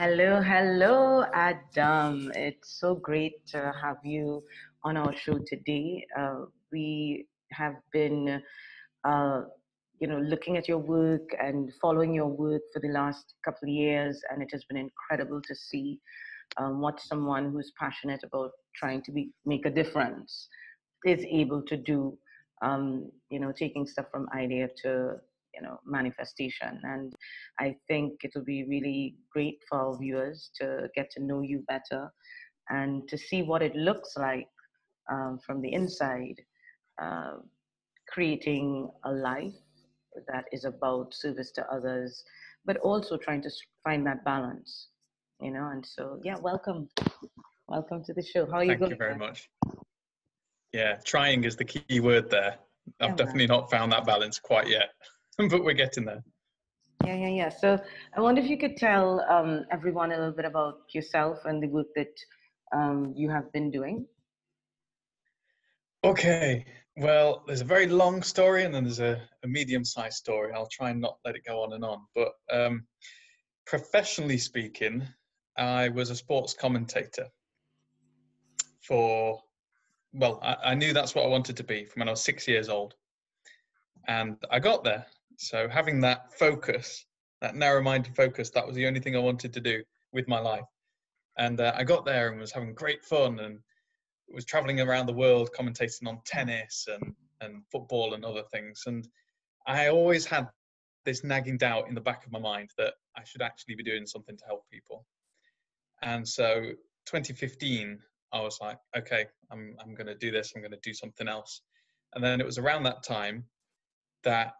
Hello, hello, Adam. It's so great to have you on our show today. Uh, we have been, uh, you know, looking at your work and following your work for the last couple of years, and it has been incredible to see um, what someone who's passionate about trying to be make a difference is able to do. Um, you know, taking stuff from idea to you know manifestation and i think it will be really great for our viewers to get to know you better and to see what it looks like um, from the inside uh, creating a life that is about service to others but also trying to find that balance you know and so yeah welcome welcome to the show how are you thank going you very much yeah trying is the key word there i've Yeah, definitely not found that balance quite yet but we're getting there. Yeah, yeah, yeah. So I wonder if you could tell um, everyone a little bit about yourself and the work that um, you have been doing. Okay, well, there's a very long story and then there's a, a medium sized story. I'll try and not let it go on and on. But um, professionally speaking, I was a sports commentator for, well, I, I knew that's what I wanted to be from when I was six years old. And I got there. So having that focus, that narrow minded focus, that was the only thing I wanted to do with my life. And uh, I got there and was having great fun and was traveling around the world commentating on tennis and, and football and other things. And I always had this nagging doubt in the back of my mind that I should actually be doing something to help people. And so 2015, I was like, okay, I'm, I'm going to do this. I'm going to do something else. And then it was around that time that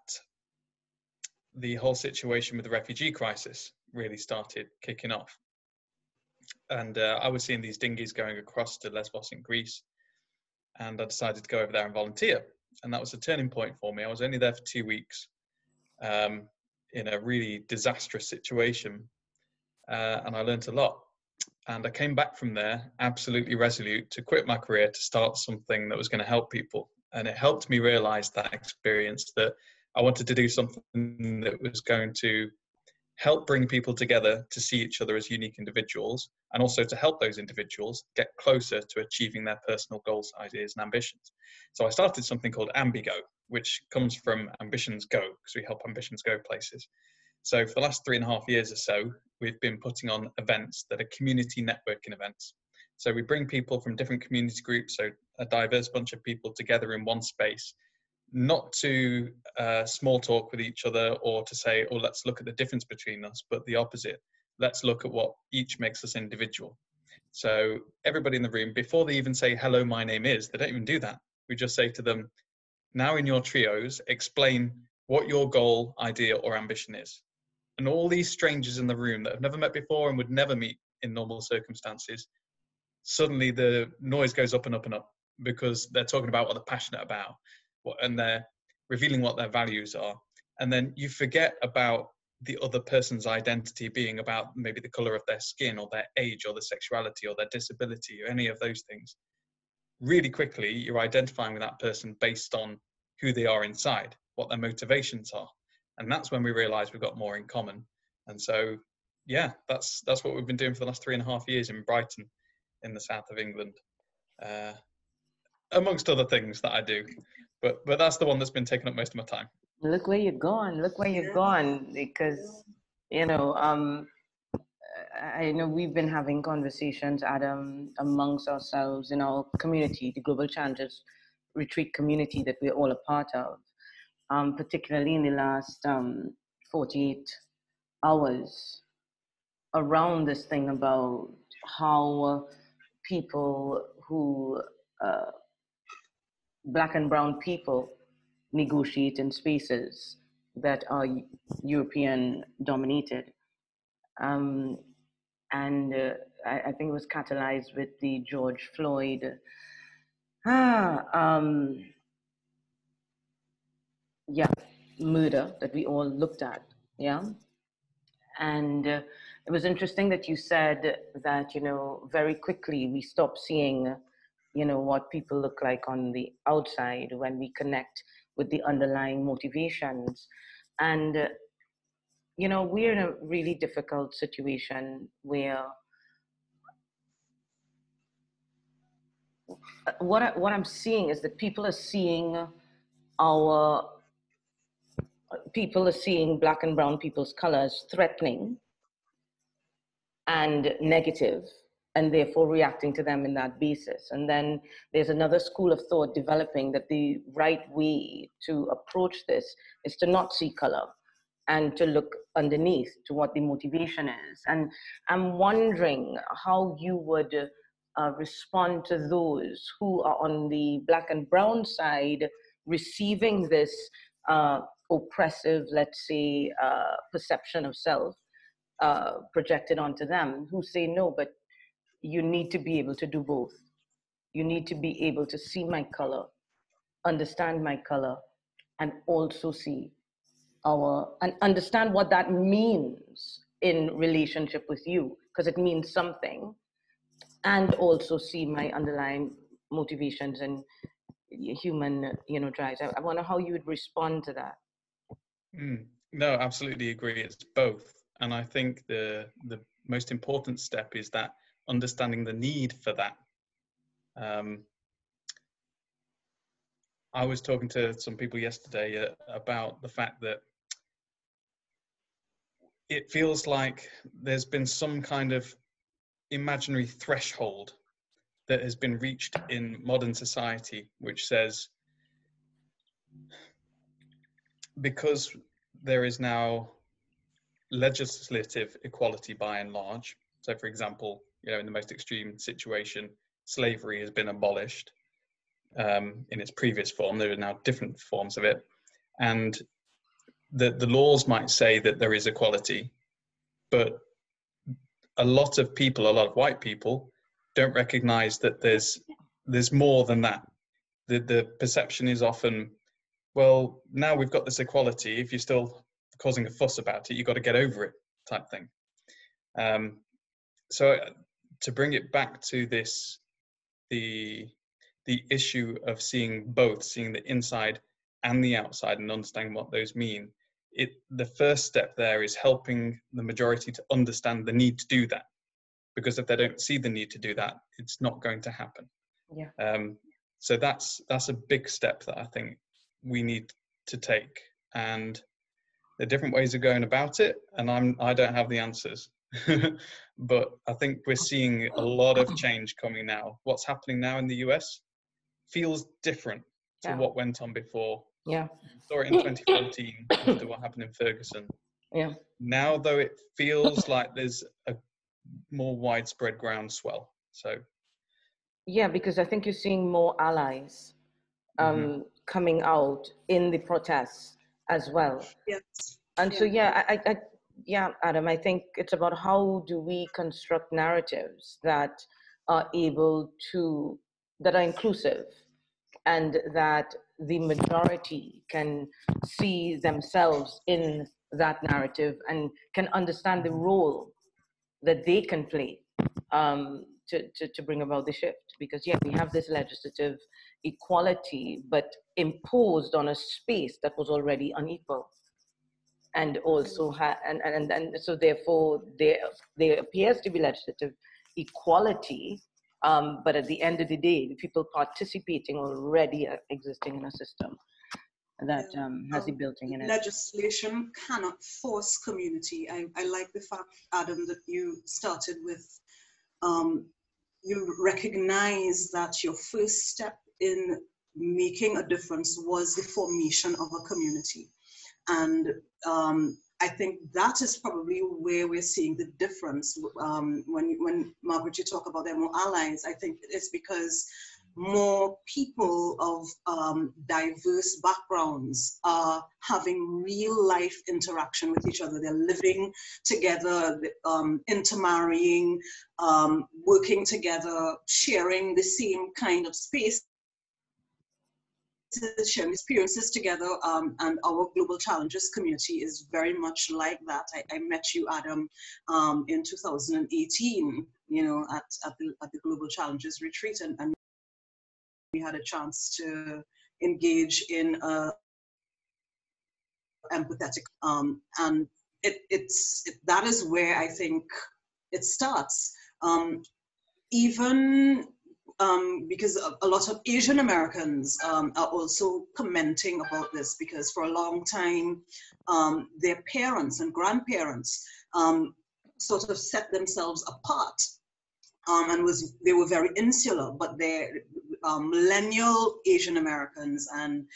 the whole situation with the refugee crisis really started kicking off. And uh, I was seeing these dinghies going across to Lesbos in Greece, and I decided to go over there and volunteer. And that was a turning point for me. I was only there for two weeks um, in a really disastrous situation, uh, and I learned a lot. And I came back from there absolutely resolute to quit my career to start something that was going to help people. And it helped me realize that experience that I wanted to do something that was going to help bring people together to see each other as unique individuals and also to help those individuals get closer to achieving their personal goals, ideas, and ambitions. So I started something called Ambigo, which comes from Ambitions Go, because we help ambitions go places. So for the last three and a half years or so, we've been putting on events that are community networking events. So we bring people from different community groups, so a diverse bunch of people together in one space not to uh, small talk with each other or to say, oh, let's look at the difference between us, but the opposite. Let's look at what each makes us individual. So everybody in the room, before they even say, hello, my name is, they don't even do that. We just say to them, now in your trios, explain what your goal, idea, or ambition is. And all these strangers in the room that have never met before and would never meet in normal circumstances, suddenly the noise goes up and up and up because they're talking about what they're passionate about and they're revealing what their values are. And then you forget about the other person's identity being about maybe the color of their skin or their age or their sexuality or their disability or any of those things. Really quickly you're identifying with that person based on who they are inside what their motivations are. And that's when we realize we've got more in common. And so yeah that's that's what we've been doing for the last three and a half years in brighton in the south of england. Uh, amongst other things that i do but but that's the one that's been taking up most of my time. Look where you're going. Look where you're going. Because you know, um, I know we've been having conversations, Adam, amongst ourselves in our community, the Global Challenges Retreat community that we're all a part of. Um, particularly in the last um, 48 hours, around this thing about how people who uh, black and brown people negotiate in spaces that are European dominated. Um, and uh, I, I, think it was catalyzed with the George Floyd. Ah, um, yeah, murder that we all looked at. Yeah. And uh, it was interesting that you said that, you know, very quickly we stop seeing, you know, what people look like on the outside when we connect with the underlying motivations. And, uh, you know, we're in a really difficult situation where what I, what I'm seeing is that people are seeing our people are seeing black and brown people's colors threatening and negative and therefore reacting to them in that basis. And then there's another school of thought developing that the right way to approach this is to not see color and to look underneath to what the motivation is. And I'm wondering how you would uh, respond to those who are on the black and brown side receiving this uh, oppressive, let's say, uh, perception of self uh, projected onto them, who say, no, but you need to be able to do both. You need to be able to see my color, understand my color, and also see our, and understand what that means in relationship with you, because it means something, and also see my underlying motivations and human, you know, drives. I, I wonder how you would respond to that. Mm, no, absolutely agree. It's both, and I think the the most important step is that understanding the need for that. Um, I was talking to some people yesterday uh, about the fact that it feels like there's been some kind of imaginary threshold that has been reached in modern society, which says because there is now legislative equality by and large. So, for example, you know, in the most extreme situation, slavery has been abolished um, in its previous form. There are now different forms of it, and the the laws might say that there is equality, but a lot of people, a lot of white people, don't recognize that there's there's more than that. The the perception is often, well, now we've got this equality. If you're still causing a fuss about it, you've got to get over it, type thing. Um, so to bring it back to this, the the issue of seeing both, seeing the inside and the outside, and understanding what those mean. It the first step there is helping the majority to understand the need to do that because if they don't see the need to do that, it's not going to happen. Yeah. Um, so that's that's a big step that I think we need to take, and there are different ways of going about it, and I'm I don't have the answers, but I think we're seeing a lot of change coming now. What's happening now in the US feels different to yeah. what went on before. Yeah. Saw it in 2014 after what happened in Ferguson. Yeah. Now, though, it feels like there's a more widespread groundswell. So, yeah, because I think you're seeing more allies um, mm-hmm. coming out in the protests as well. Yes. And yeah. so, yeah, I, I, yeah, Adam, I think it's about how do we construct narratives that are able to that are inclusive and that the majority can see themselves in that narrative and can understand the role that they can play um, to, to, to bring about the shift. Because, yeah, we have this legislative equality, but imposed on a space that was already unequal. And also, ha- and, and, and so therefore, there, there appears to be legislative equality, um, but at the end of the day, the people participating already are existing in a system that um, has um, the built-in in it. Legislation cannot force community. I, I like the fact, Adam, that you started with um, you recognize that your first step in making a difference was the formation of a community. And um, I think that is probably where we're seeing the difference. Um, when, when Margaret, you talk about them more allies, I think it's because more people of um, diverse backgrounds are having real life interaction with each other. They're living together, um, intermarrying, um, working together, sharing the same kind of space sharing experiences together, um, and our Global Challenges community is very much like that. I, I met you, Adam, um, in 2018, you know, at, at, the, at the Global Challenges retreat, and, and we had a chance to engage in a empathetic, um, and it, it's it, that is where I think it starts. Um, even um, because a, a, lot of Asian Americans um, are also commenting about this because for a long time, um, their parents and grandparents um, sort of set themselves apart um, and was they were very insular, but their um, millennial Asian Americans and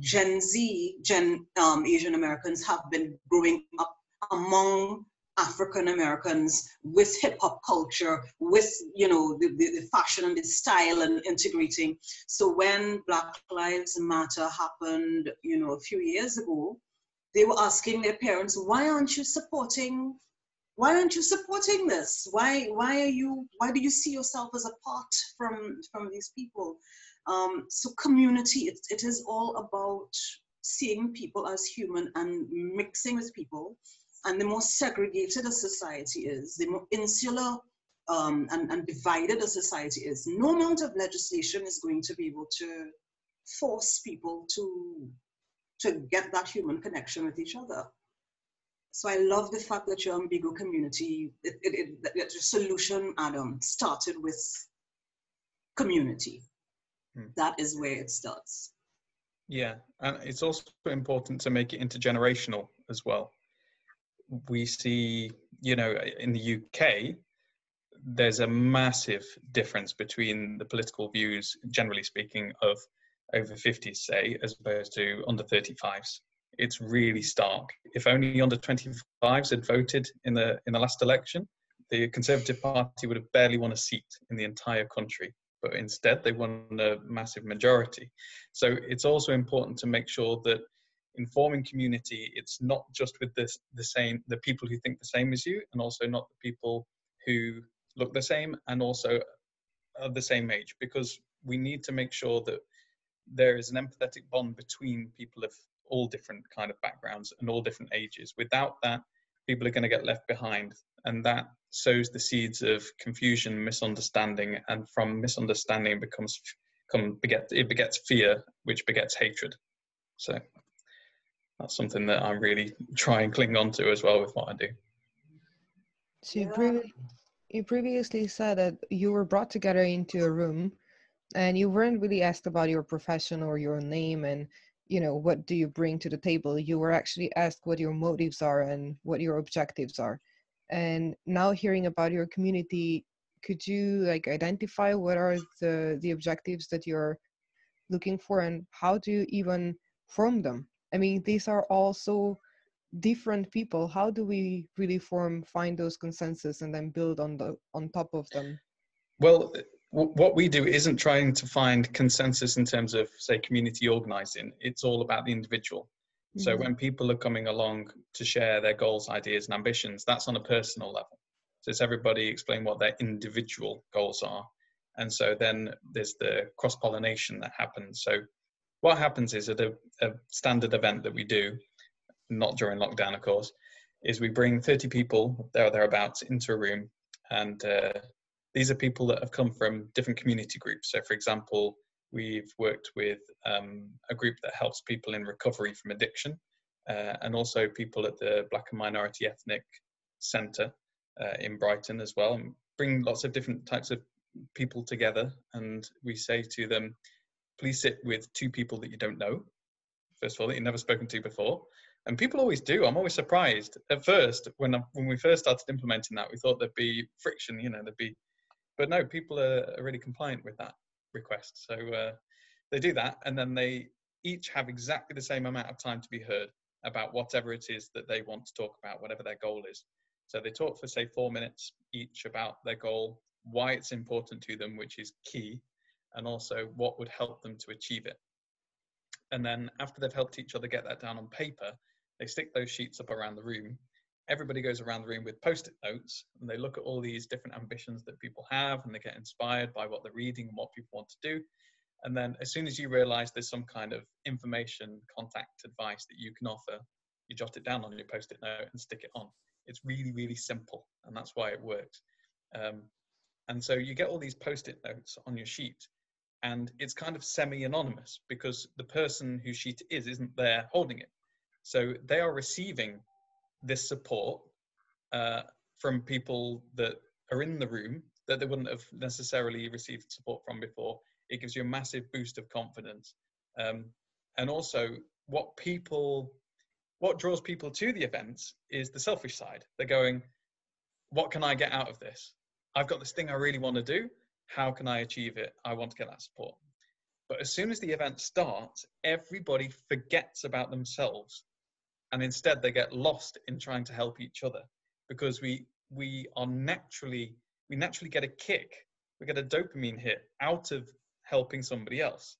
Gen Z, Gen Asian Americans have been growing up among African Americans with hip hop culture, with you know the, the, the, fashion and the style and integrating. So when Black Lives Matter happened, you know, a few years ago, they were asking their parents, "Why aren't you supporting? Why aren't you supporting this? Why why are you why do you see yourself as apart from from these people?" Um, so community, it, it is all about seeing people as human and mixing with people and the more segregated a society is, the more insular um, and, and divided a society is, no amount of legislation is going to be able to force people to, to get that human connection with each other. So I love the fact that your Ambigo community, it, it, it, the solution, Adam, started with community. Hmm. That is where it starts. Yeah, and it's also important to make it intergenerational as well we see, you know, in the UK, there's a massive difference between the political views, generally speaking, of over 50s, say, as opposed to under 35s. It's really stark. If only under 25s had voted in the in the last election, the Conservative Party would have barely won a seat in the entire country. But instead, they won a massive majority. So it's also important to make sure that informing community it's not just with this the same the people who think the same as you and also not the people who look the same and also are the same age because we need to make sure that there is an empathetic bond between people of all different kind of backgrounds and all different ages. Without that people are going to get left behind and that sows the seeds of confusion misunderstanding and from misunderstanding becomes come beget it begets fear which begets hatred. So that's something that I really try and cling on to as well with what I do. So you, you previously said that you were brought together into a room and you weren't really asked about your profession or your name and you know what do you bring to the table. You were actually asked what your motives are and what your objectives are. And now hearing about your community could you like identify what are the the objectives that you're looking for and how do you even form them I mean, these are all so different people. How do we really form, find those consensus, and then build on the on top of them? Well, what we do isn't trying to find consensus in terms of, say, community organizing. It's all about the individual. Mm-hmm. So when people are coming along to share their goals, ideas, and ambitions, that's on a personal level. So it's everybody explain what their individual goals are. And so then there's the cross pollination that happens. So what happens is at a, a standard event that we do, not during lockdown, of course, is we bring 30 people there or thereabouts into a room and uh, these are people that have come from different community groups. So for example we've worked with um, a group that helps people in recovery from addiction uh, and also people at the black and minority ethnic centre uh, in brighton as well and bring lots of different types of people together. And we say to them please sit with two people that you don't know, first of all, that you've never spoken to before. And people always do. I'm always surprised. At first, when when we first started implementing that, we thought there'd be friction, you know, there'd be, but no, people are, are really compliant with that request. So uh, they do that, and then they each have exactly the same amount of time to be heard about whatever it is that they want to talk about, whatever their goal is. So they talk for say four minutes each about their goal, why it's important to them, which is key, and also what would help them to achieve it. And then after they've helped each other get that down on paper, they stick those sheets up around the room. Everybody goes around the room with post it notes and they look at all these different ambitions that people have and they get inspired by what they're reading and what people want to do. And then as soon as you realize there's some kind of information, contact, advice that you can offer, you jot it down on your post-it note and stick it on. It's really, really simple, and that's why it works. Um, and so you get all these post-it notes on your sheet, and it's kind of semi-anonymous because the person whose sheet is isn't there holding it. So they are receiving this support uh, from people that are in the room that they wouldn't have necessarily received support from before. It gives you a massive boost of confidence. Um, and also, what people, what draws people to the events is the selfish side. They're going, what can I get out of this? I've got this thing I really want to do. How can I achieve it? I want to get that support. But as soon as the event starts, everybody forgets about themselves and instead they get lost in trying to help each other because we we are naturally we naturally get a kick we get a dopamine hit out of helping somebody else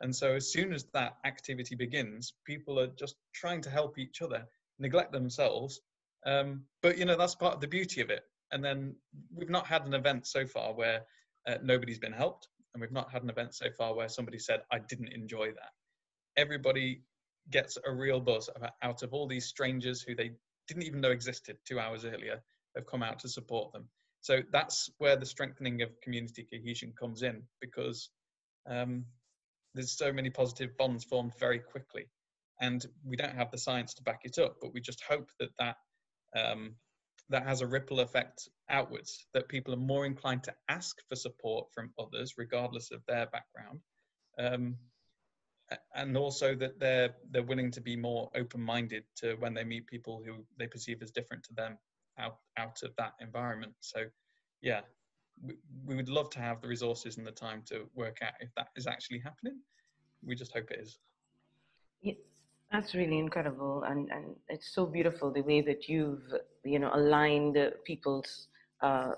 and so as soon as that activity begins people are just trying to help each other neglect themselves um, but you know that's part of the beauty of it and then we've not had an event so far where uh, nobody's been helped and we've not had an event so far where somebody said i didn't enjoy that everybody gets a real buzz out of all these strangers who they didn't even know existed two hours earlier have come out to support them. So that's where the strengthening of community cohesion comes in because um, there's so many positive bonds formed very quickly. And we don't have the science to back it up, but we just hope that that, um, that has a ripple effect outwards, that people are more inclined to ask for support from others, regardless of their background. Um, and also that they're they're willing to be more open-minded to when they meet people who they perceive as different to them out out of that environment. So yeah we, we would love to have the resources and the time to work out if that is actually happening. We just hope it is that's really incredible and and it's so beautiful the way that you've you know aligned people's uh,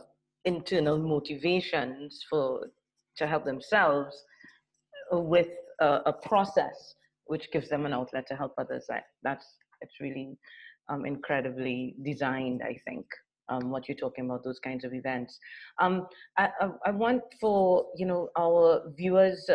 internal motivations for to help themselves with a, a, process which gives them an outlet to help others. That, that's it's really um, incredibly designed, I think. Um, what you're talking about, those kinds of events. Um, I, I, I, want for you know our viewers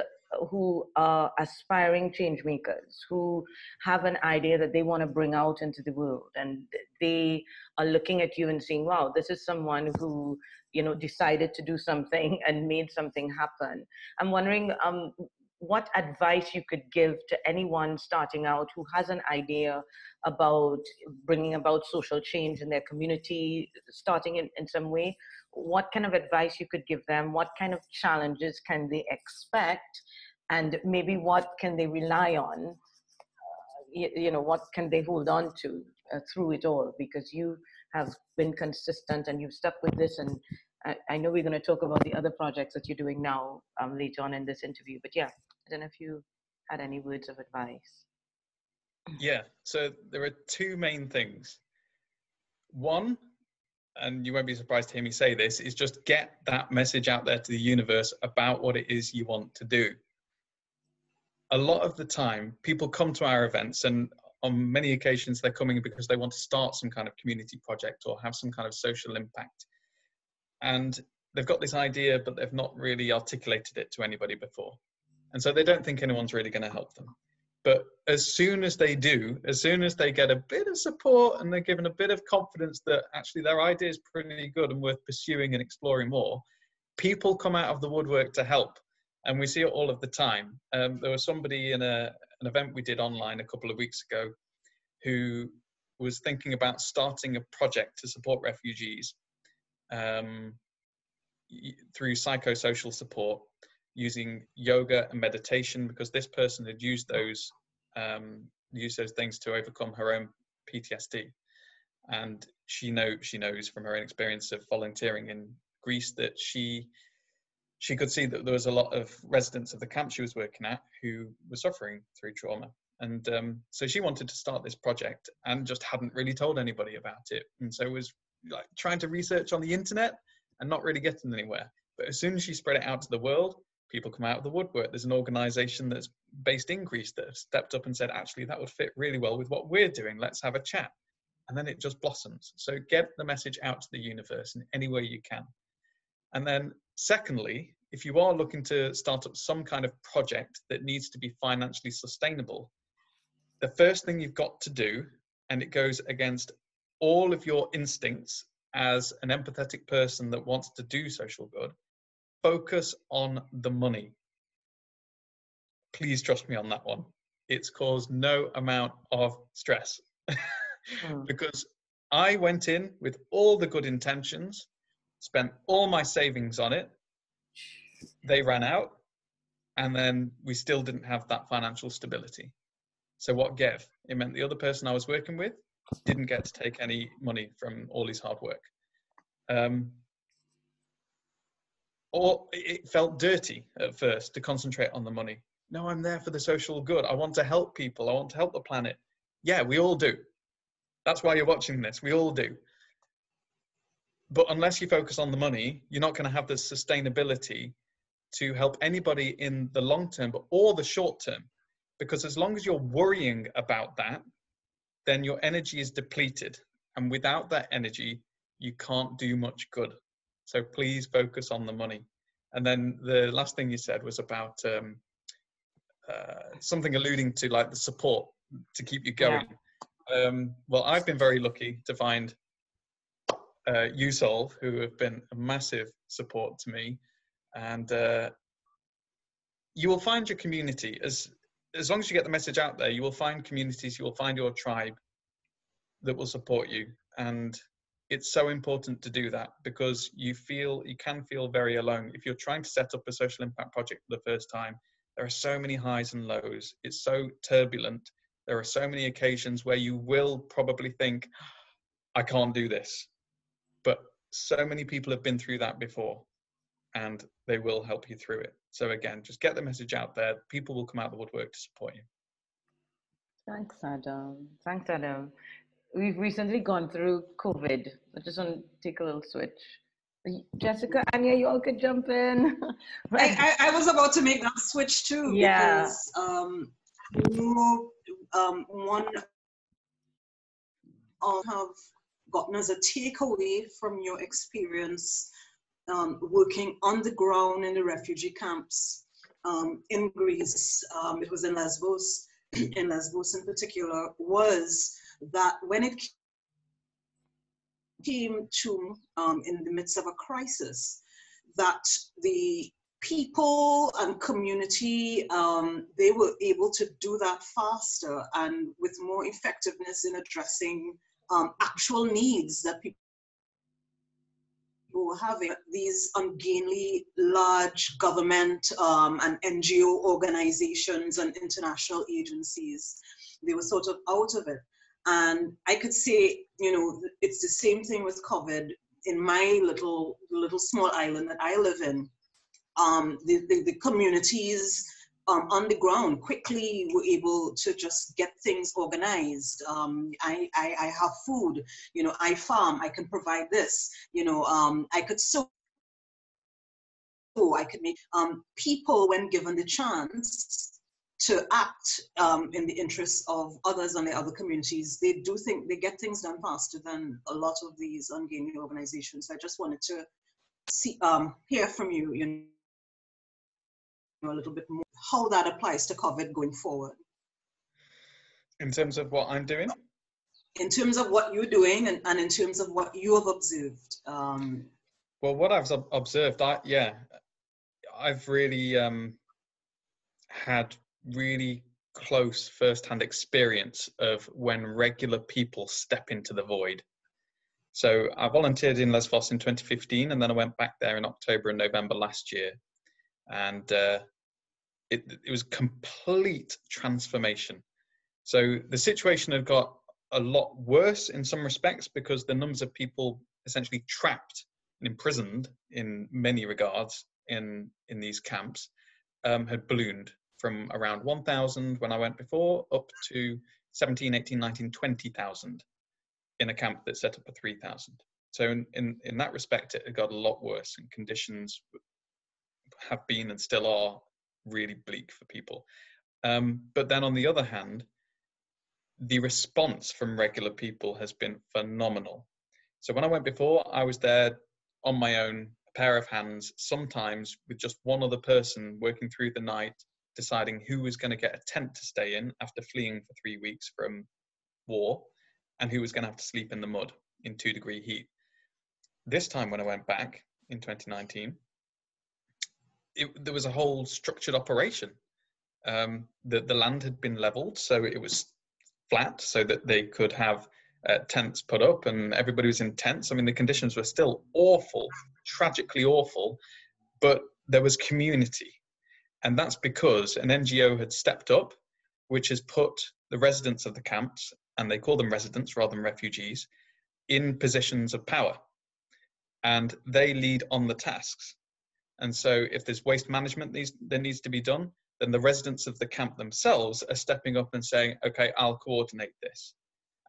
who are aspiring change makers, who have an idea that they want to bring out into the world, and they are looking at you and saying, "Wow, this is someone who you know decided to do something and made something happen." I'm wondering, um, what advice you could give to anyone starting out who has an idea about bringing about social change in their community, starting in, in some way, what kind of advice you could give them, what kind of challenges can they expect, and maybe what can they rely on, uh, you, you, know, what can they hold on to uh, through it all, because you have been consistent and you've stuck with this and I, I know we're going to talk about the other projects that you're doing now um, later on in this interview, but yeah, I don't know if you had any words of advice. Yeah, so there are two main things. One, and you won't be surprised to hear me say this, is just get that message out there to the universe about what it is you want to do. A lot of the time, people come to our events, and on many occasions, they're coming because they want to start some kind of community project or have some kind of social impact. And they've got this idea, but they've not really articulated it to anybody before. And so they don't think anyone's really going to help them. But as soon as they do, as soon as they get a bit of support and they're given a bit of confidence that actually their idea is pretty good and worth pursuing and exploring more, people come out of the woodwork to help. And we see it all of the time. Um, there was somebody in a, an event we did online a couple of weeks ago who was thinking about starting a project to support refugees um, through psychosocial support using yoga and meditation because this person had used those um, used those things to overcome her own PTSD, and she know she knows from her own experience of volunteering in Greece that she she could see that there was a lot of residents of the camp she was working at who were suffering through trauma, and um, so she wanted to start this project and just hadn't really told anybody about it, and so was like trying to research on the internet and not really getting anywhere. But as soon as she spread it out to the world, people come out of the woodwork. There's an organization that's based in Greece that have stepped up and said, actually, that would fit really well with what we're doing. Let's have a chat. And then it just blossoms. So get the message out to the universe in any way you can. And then, secondly, if you are looking to start up some kind of project that needs to be financially sustainable, the first thing you've got to do, and it goes against all of your instincts as an empathetic person that wants to do social good, focus on the money. Please trust me on that one. It's caused no amount of stress mm. because I went in with all the good intentions, spent all my savings on it. They ran out, and then we still didn't have that financial stability. So, what gave? It meant the other person I was working with didn't get to take any money from all his hard work. Um, or it felt dirty at first to concentrate on the money. No, I'm there for the social good. I want to help people. I want to help the planet. Yeah, we all do. That's why you're watching this. We all do. But unless you focus on the money, you're not going to have the sustainability to help anybody in the long term, or the short term. Because as long as you're worrying about that, then your energy is depleted. And without that energy, you can't do much good. So please focus on the money. And then the last thing you said was about um, uh, something alluding to like the support to keep you going. Yeah. Um, well, I've been very lucky to find uh, U-Solve, who have been a massive support to me. And uh, you will find your community as as long as you get the message out there. You will find communities. You will find your tribe that will support you. And it's so important to do that because you feel you can feel very alone if you're trying to set up a social impact project for the first time there are so many highs and lows it's so turbulent there are so many occasions where you will probably think i can't do this so many people have been through that before and they will help you through it so again just get the message out there people will come out the woodwork to support you thanks adam thanks adam we've recently gone through COVID. I just want to take a little switch. Jessica, Anja, you all could jump in. right. I, I, I, was about to make that switch too. Yeah. Because um, you, um, one have gotten as a takeaway from your experience um, working on the ground in the refugee camps um, in Greece. Um, it was in Lesbos, in Lesbos in particular, was that when it came to um, in the midst of a crisis, that the people and community um, they were able to do that faster and with more effectiveness in addressing um, actual needs that people were having these ungainly large government um, and NGO organizations and international agencies. They were sort of out of it. And I could say, you know, it's the same thing with COVID in my little little small island that I live in. Um, the, the, the communities um, on the ground quickly were able to just get things organized. Um, I, I, I, have food, you know, I farm, I can provide this, you know, um, I could sew. I could make um, people, when given the chance, to act um, in the interests of others and the other communities, they do think they get things done faster than a lot of these ungainly organizations. I just wanted to see, um, hear from you, you know, a little bit more how that applies to COVID going forward. In terms of what I'm doing? In terms of what you're doing and, and in terms of what you have observed. Um, well, what I've observed, I, yeah, I've really um, had really close first-hand experience of when regular people step into the void. So I volunteered in Lesvos in 2015, and then I went back there in October and November last year, and uh, it, it was complete transformation. So the situation had got a lot worse in some respects because the numbers of people essentially trapped and imprisoned in many regards in in these camps um, had ballooned from around 1,000 when I went before up to 17, 18, 19, 20,000 in a camp that set up for 3,000. So in, in, in that respect, it had got a lot worse and conditions have been and still are really bleak for people. Um, but then on the other hand, the response from regular people has been phenomenal. So when I went before, I was there on my own a pair of hands, sometimes with just one other person working through the night, deciding who was going to get a tent to stay in after fleeing for three weeks from war and who was going to have to sleep in the mud in two degree heat. This time, when I went back in 2019, it, there was a whole structured operation. Um, the, the land had been leveled, so it was flat so that they could have uh, tents put up and everybody was in tents. I mean, the conditions were still awful, tragically awful, but there was community. And that's because an NGO had stepped up, which has put the residents of the camps, and they call them residents rather than refugees, in positions of power. And they lead on the tasks. And so if there's waste management needs, that needs to be done, then the residents of the camp themselves are stepping up and saying, okay, I'll coordinate this.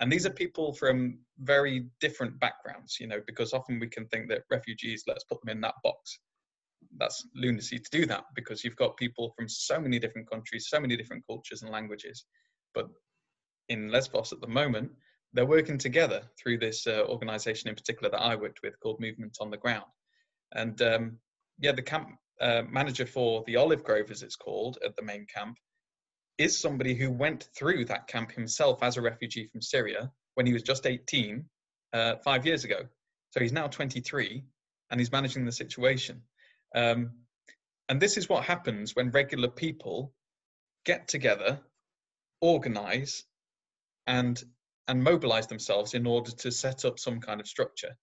And these are people from very different backgrounds, you know, because often we can think that refugees, let's put them in that box. That's lunacy to do that because you've got people from so many different countries, so many different cultures and languages. But in Lesbos at the moment, they're working together through this uh, organization in particular that I worked with called Movement on the Ground. And um, yeah, the camp uh, manager for the Olive Grove, as it's called, at the main camp, is somebody who went through that camp himself as a refugee from Syria when he was just 18 uh, five years ago. So he's now 23 and he's managing the situation. Um, and this is what happens when regular people get together, organize, and and mobilize themselves in order to set up some kind of structure.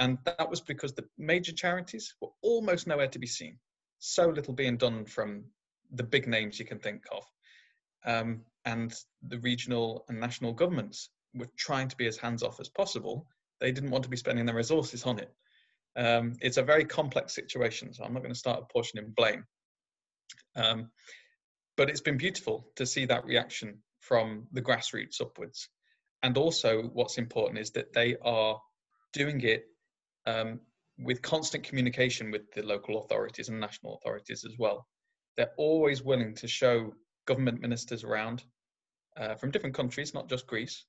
And that was because the major charities were almost nowhere to be seen. So little being done from the big names you can think of um, and the regional and national governments were trying to be as hands off as possible. They didn't want to be spending their resources on it. Um, it's a very complex situation, so I'm not going to start apportioning blame. Um, but it's been beautiful to see that reaction from the grassroots upwards. And also, what's important is that they are doing it um, with constant communication with the local authorities and national authorities as well. They're always willing to show government ministers around uh, from different countries, not just Greece,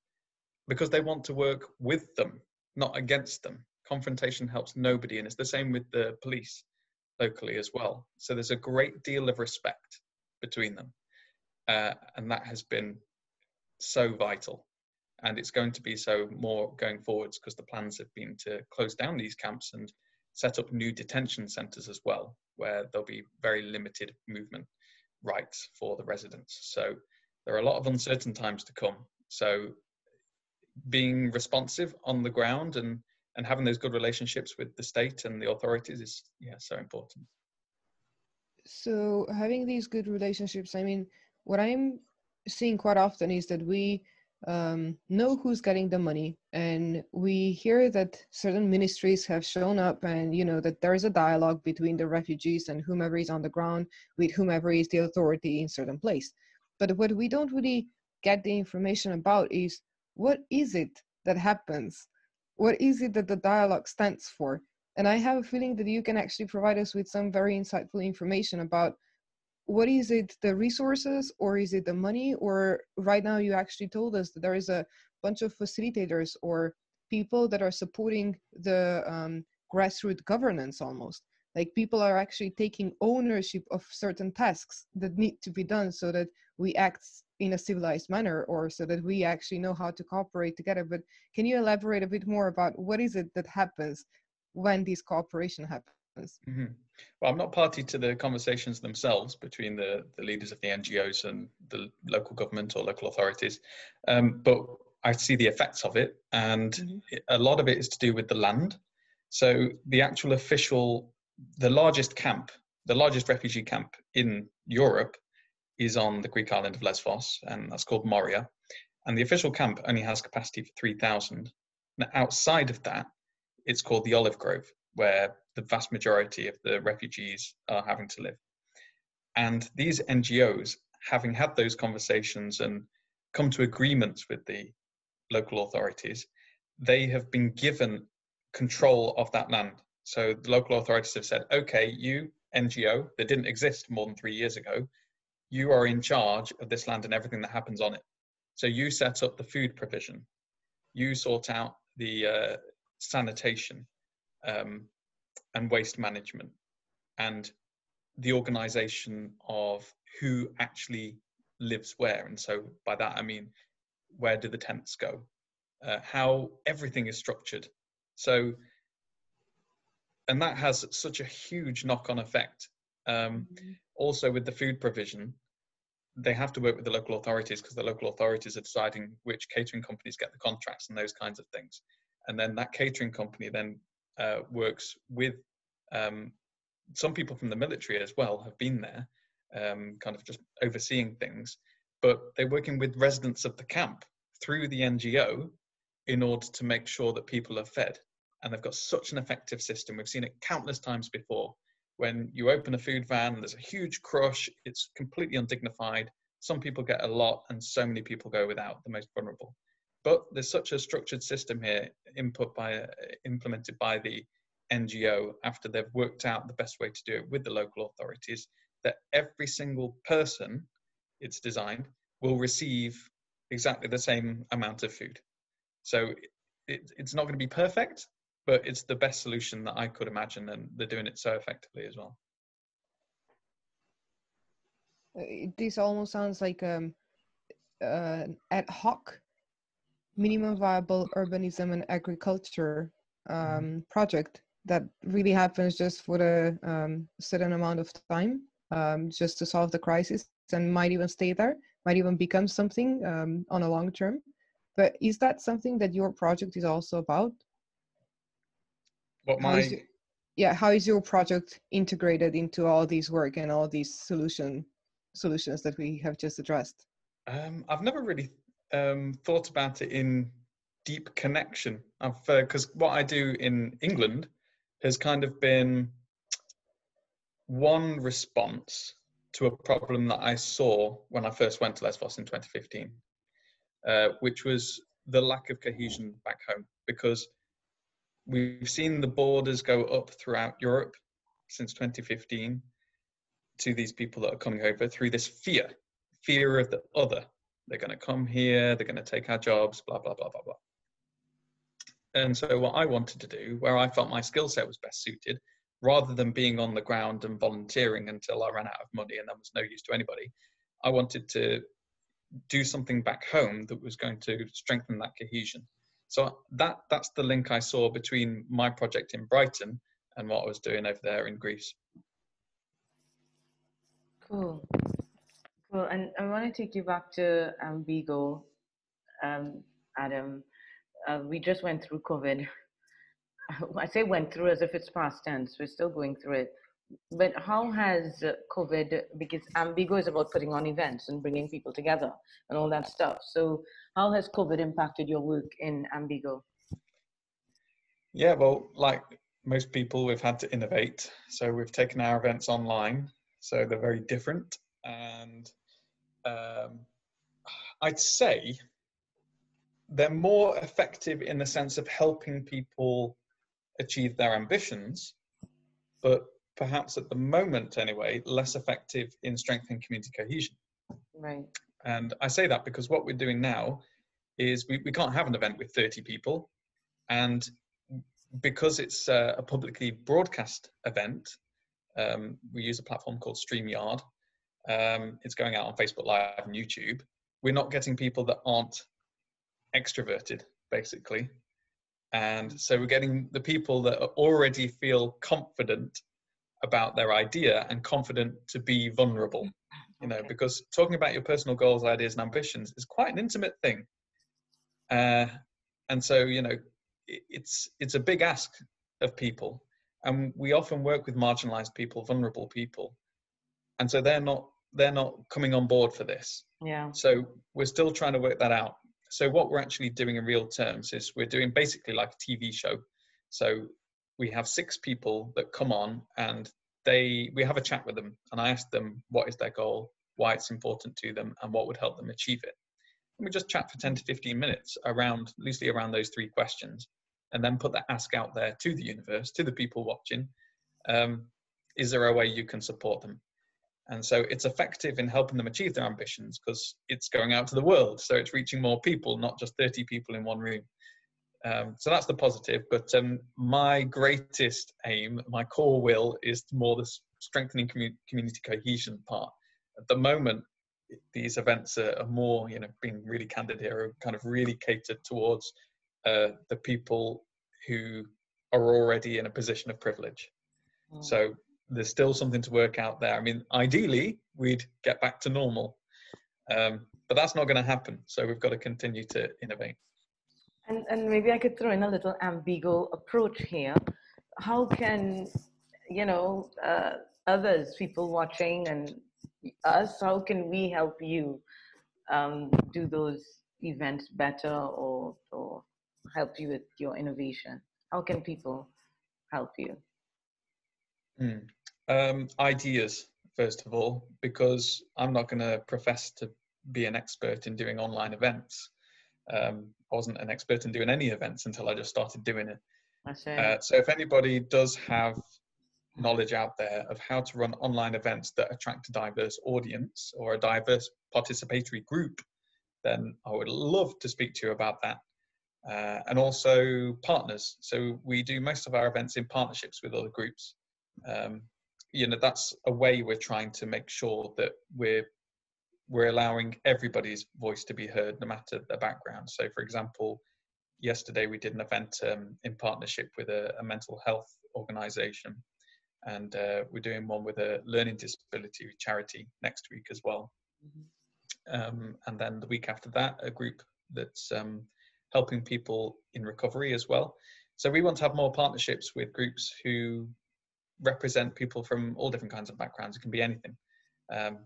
because they want to work with them, not against them. Confrontation helps nobody, and it's the same with the police locally as well. So there's a great deal of respect between them, uh, and that has been so vital. And it's going to be so more going forwards because the plans have been to close down these camps and set up new detention centres as well, where there'll be very limited movement rights for the residents. So there are a lot of uncertain times to come. So being responsive on the ground and and having those good relationships with the state and the authorities is yeah so important so having these good relationships i mean what i'm seeing quite often is that we um, know who's getting the money. And we hear that certain ministries have shown up and you know that there is a dialogue between the refugees and whomever is on the ground with whomever is the authority in certain place. But what we don't really get the information about is what is it that happens? What is it that the dialogue stands for? And i have a feeling that you can actually provide us with some very insightful information about what is it the resources or is it the money or right now you actually told us that there is a bunch of facilitators or people that are supporting the um, grassroots governance almost. Like people are actually taking ownership of certain tasks that need to be done so that we act in a civilized manner or so that we actually know how to cooperate together. But can you elaborate a bit more about what is it that happens when this cooperation happens Mm-hmm. Well, I'm not party to the conversations themselves between the, the leaders of the NGOs and the local government or local authorities, um, but I see the effects of it, and mm-hmm. a lot of it is to do with the land. So the actual official, the largest camp, the largest refugee camp in Europe, is on the Greek island of Lesbos, and that's called Moria. And the official camp only has capacity for 3,000. Now, outside of that, it's called the Olive Grove, where the vast majority of the refugees are having to live. And these NGOs, having had those conversations and come to agreements with the local authorities, they have been given control of that land. So the local authorities have said, okay, you NGO that didn't exist more than three years ago, you are in charge of this land and everything that happens on it. So you set up the food provision, you sort out the uh, sanitation, um, and waste management and the organization of who actually lives where. And so by that, I mean, where do the tents go? Uh, how everything is structured. So, and that has such a huge knock on effect. Um, mm-hmm. Also, with the food provision, they have to work with the local authorities because the local authorities are deciding which catering companies get the contracts and those kinds of things. And then that catering company then uh, works with um, some people from the military as well have been there, um, kind of just overseeing things, but they're working with residents of the camp through the NGO in order to make sure that people are fed. And they've got such an effective system. We've seen it countless times before. When you open a food van, there's a huge crush, it's completely undignified. Some people get a lot, and so many people go without, the most vulnerable. But there's such a structured system here, input by, implemented by the NGO after they've worked out the best way to do it with the local authorities, that every single person it's designed will receive exactly the same amount of food. So it, it's not going to be perfect, but it's the best solution that I could imagine, and they're doing it so effectively as well. Uh, this almost sounds like um, uh, ad hoc minimum viable urbanism and agriculture mm-hmm. um, project that really happens just for a um, certain amount of time, um, just to solve the crisis, and might even stay there, might even become something um, on a long term. But is that something that your project is also about? What my your, yeah, how is your project integrated into all these work and all these solution solutions that we have just addressed? Um, I've never really um, thought about it in deep connection. Because uh, what I do in England has kind of been one response to a problem that I saw when I first went to Lesbos in 2015, uh, which was the lack of cohesion back home. Because we've seen the borders go up throughout Europe since 2015 to these people that are coming over through this fear fear of the other. They're going to come here, they're going to take our jobs, blah, blah, blah, blah, blah. And so, what I wanted to do, where I felt my skill set was best suited, rather than being on the ground and volunteering until I ran out of money and that was no use to anybody, I wanted to do something back home that was going to strengthen that cohesion. So that that's the link I saw between my project in Brighton and what I was doing over there in Greece. Cool. Cool. And I want to take you back to Ambigo, um, Adam uh, we just went through COVID. I say went through as if it's past tense. We're still going through it. But how has COVID, because Ambigo is about putting on events and bringing people together and all that stuff. So how has COVID impacted your work in Ambigo? Yeah, well, like most people, we've had to innovate. So we've taken our events online. So they're very different. And um, I'd say they're more effective in the sense of helping people achieve their ambitions, but perhaps at the moment anyway, less effective in strengthening community cohesion. Right. And I say that because what we're doing now is we, we can't have an event with 30 people. And because it's a, a publicly broadcast event, um, we use a platform called StreamYard. Um, it's going out on Facebook Live and YouTube. We're not getting people that aren't extroverted basically and so we're getting the people that already feel confident about their idea and confident to be vulnerable you know okay. because talking about your personal goals ideas and ambitions is quite an intimate thing uh, and so you know it's it's a big ask of people and we often work with marginalized people vulnerable people and so they're not they're not coming on board for this yeah so we're still trying to work that out so what we're actually doing in real terms is we're doing basically like a TV show. So we have six people that come on and they we have a chat with them and I ask them what is their goal, why it's important to them, and what would help them achieve it. And we just chat for 10 to 15 minutes around loosely around those three questions and then put that ask out there to the universe, to the people watching. Um, is there a way you can support them? And so it's effective in helping them achieve their ambitions because it's going out to the world. So it's reaching more people, not just 30 people in one room. Um, so that's the positive. But um, my greatest aim, my core will, is more the strengthening commu- community cohesion part. At the moment, these events are, are, more, you know, being really candid here, are kind of really catered towards uh, the people who are already in a position of privilege. Mm. So there's still something to work out there. I mean, ideally, we'd get back to normal, um, but that's not going to happen. So we've got to continue to innovate. And, and maybe I could throw in a little ambiguous approach here. How can, you know, uh, others, people watching and us, how can we help you um, do those events better or, or help you with your innovation? How can people help you? Mm. Um, ideas, first of all, because I'm not going to profess to be an expert in doing online events. Um, I wasn't an expert in doing any events until I just started doing it. Uh, so if anybody does have knowledge out there of how to run online events that attract a diverse audience or a diverse participatory group, then I would love to speak to you about that. Uh, and also partners. So we do most of our events in partnerships with other groups. Um, you know, that's a way we're trying to make sure that we're we're allowing everybody's voice to be heard, no matter their background. So, for example, yesterday we did an event um, in partnership with a, a mental health organization and uh, we're doing one with a learning disability charity next week as well. Mm-hmm. Um, and then the week after that, a group that's um, helping people in recovery as well. So we want to have more partnerships with groups who represent people from all different kinds of backgrounds. It can be anything. Um,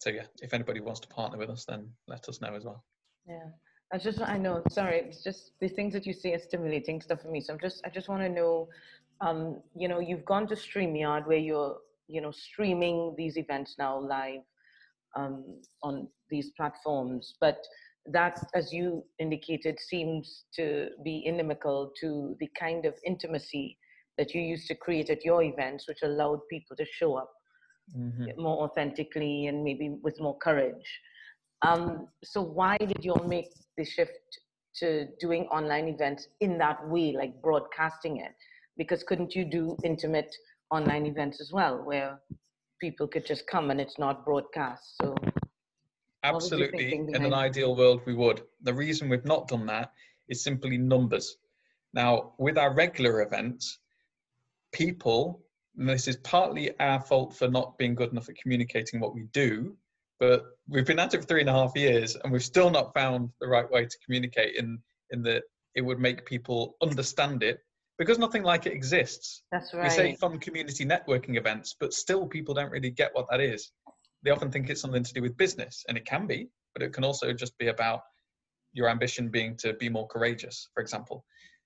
so yeah, if anybody wants to partner with us, then let us know as well. Yeah. I just I know sorry it's just the things that you say are stimulating stuff for me so I'm just I just want to know um, you know, you've gone to StreamYard where you're, you know, streaming these events now live um, on these platforms. But that, as you indicated, seems to be inimical to the kind of intimacy that you used to create at your events, which allowed people to show up mm-hmm. more authentically and maybe with more courage. Um, so why did you all make the shift to doing online events in that way, like broadcasting it? because couldn't you do intimate online events as well where people could just come and it's not broadcast so absolutely in an ideal world we would the reason we've not done that is simply numbers now with our regular events people this is partly our fault for not being good enough at communicating what we do but we've been at it for three and a half years and we've still not found the right way to communicate in in that it would make people understand it because nothing like it exists. That's right. We say fun community networking events, but still people don't really get what that is. They often think it's something to do with business, and it can be, but it can also just be about your ambition being to be more courageous, for example.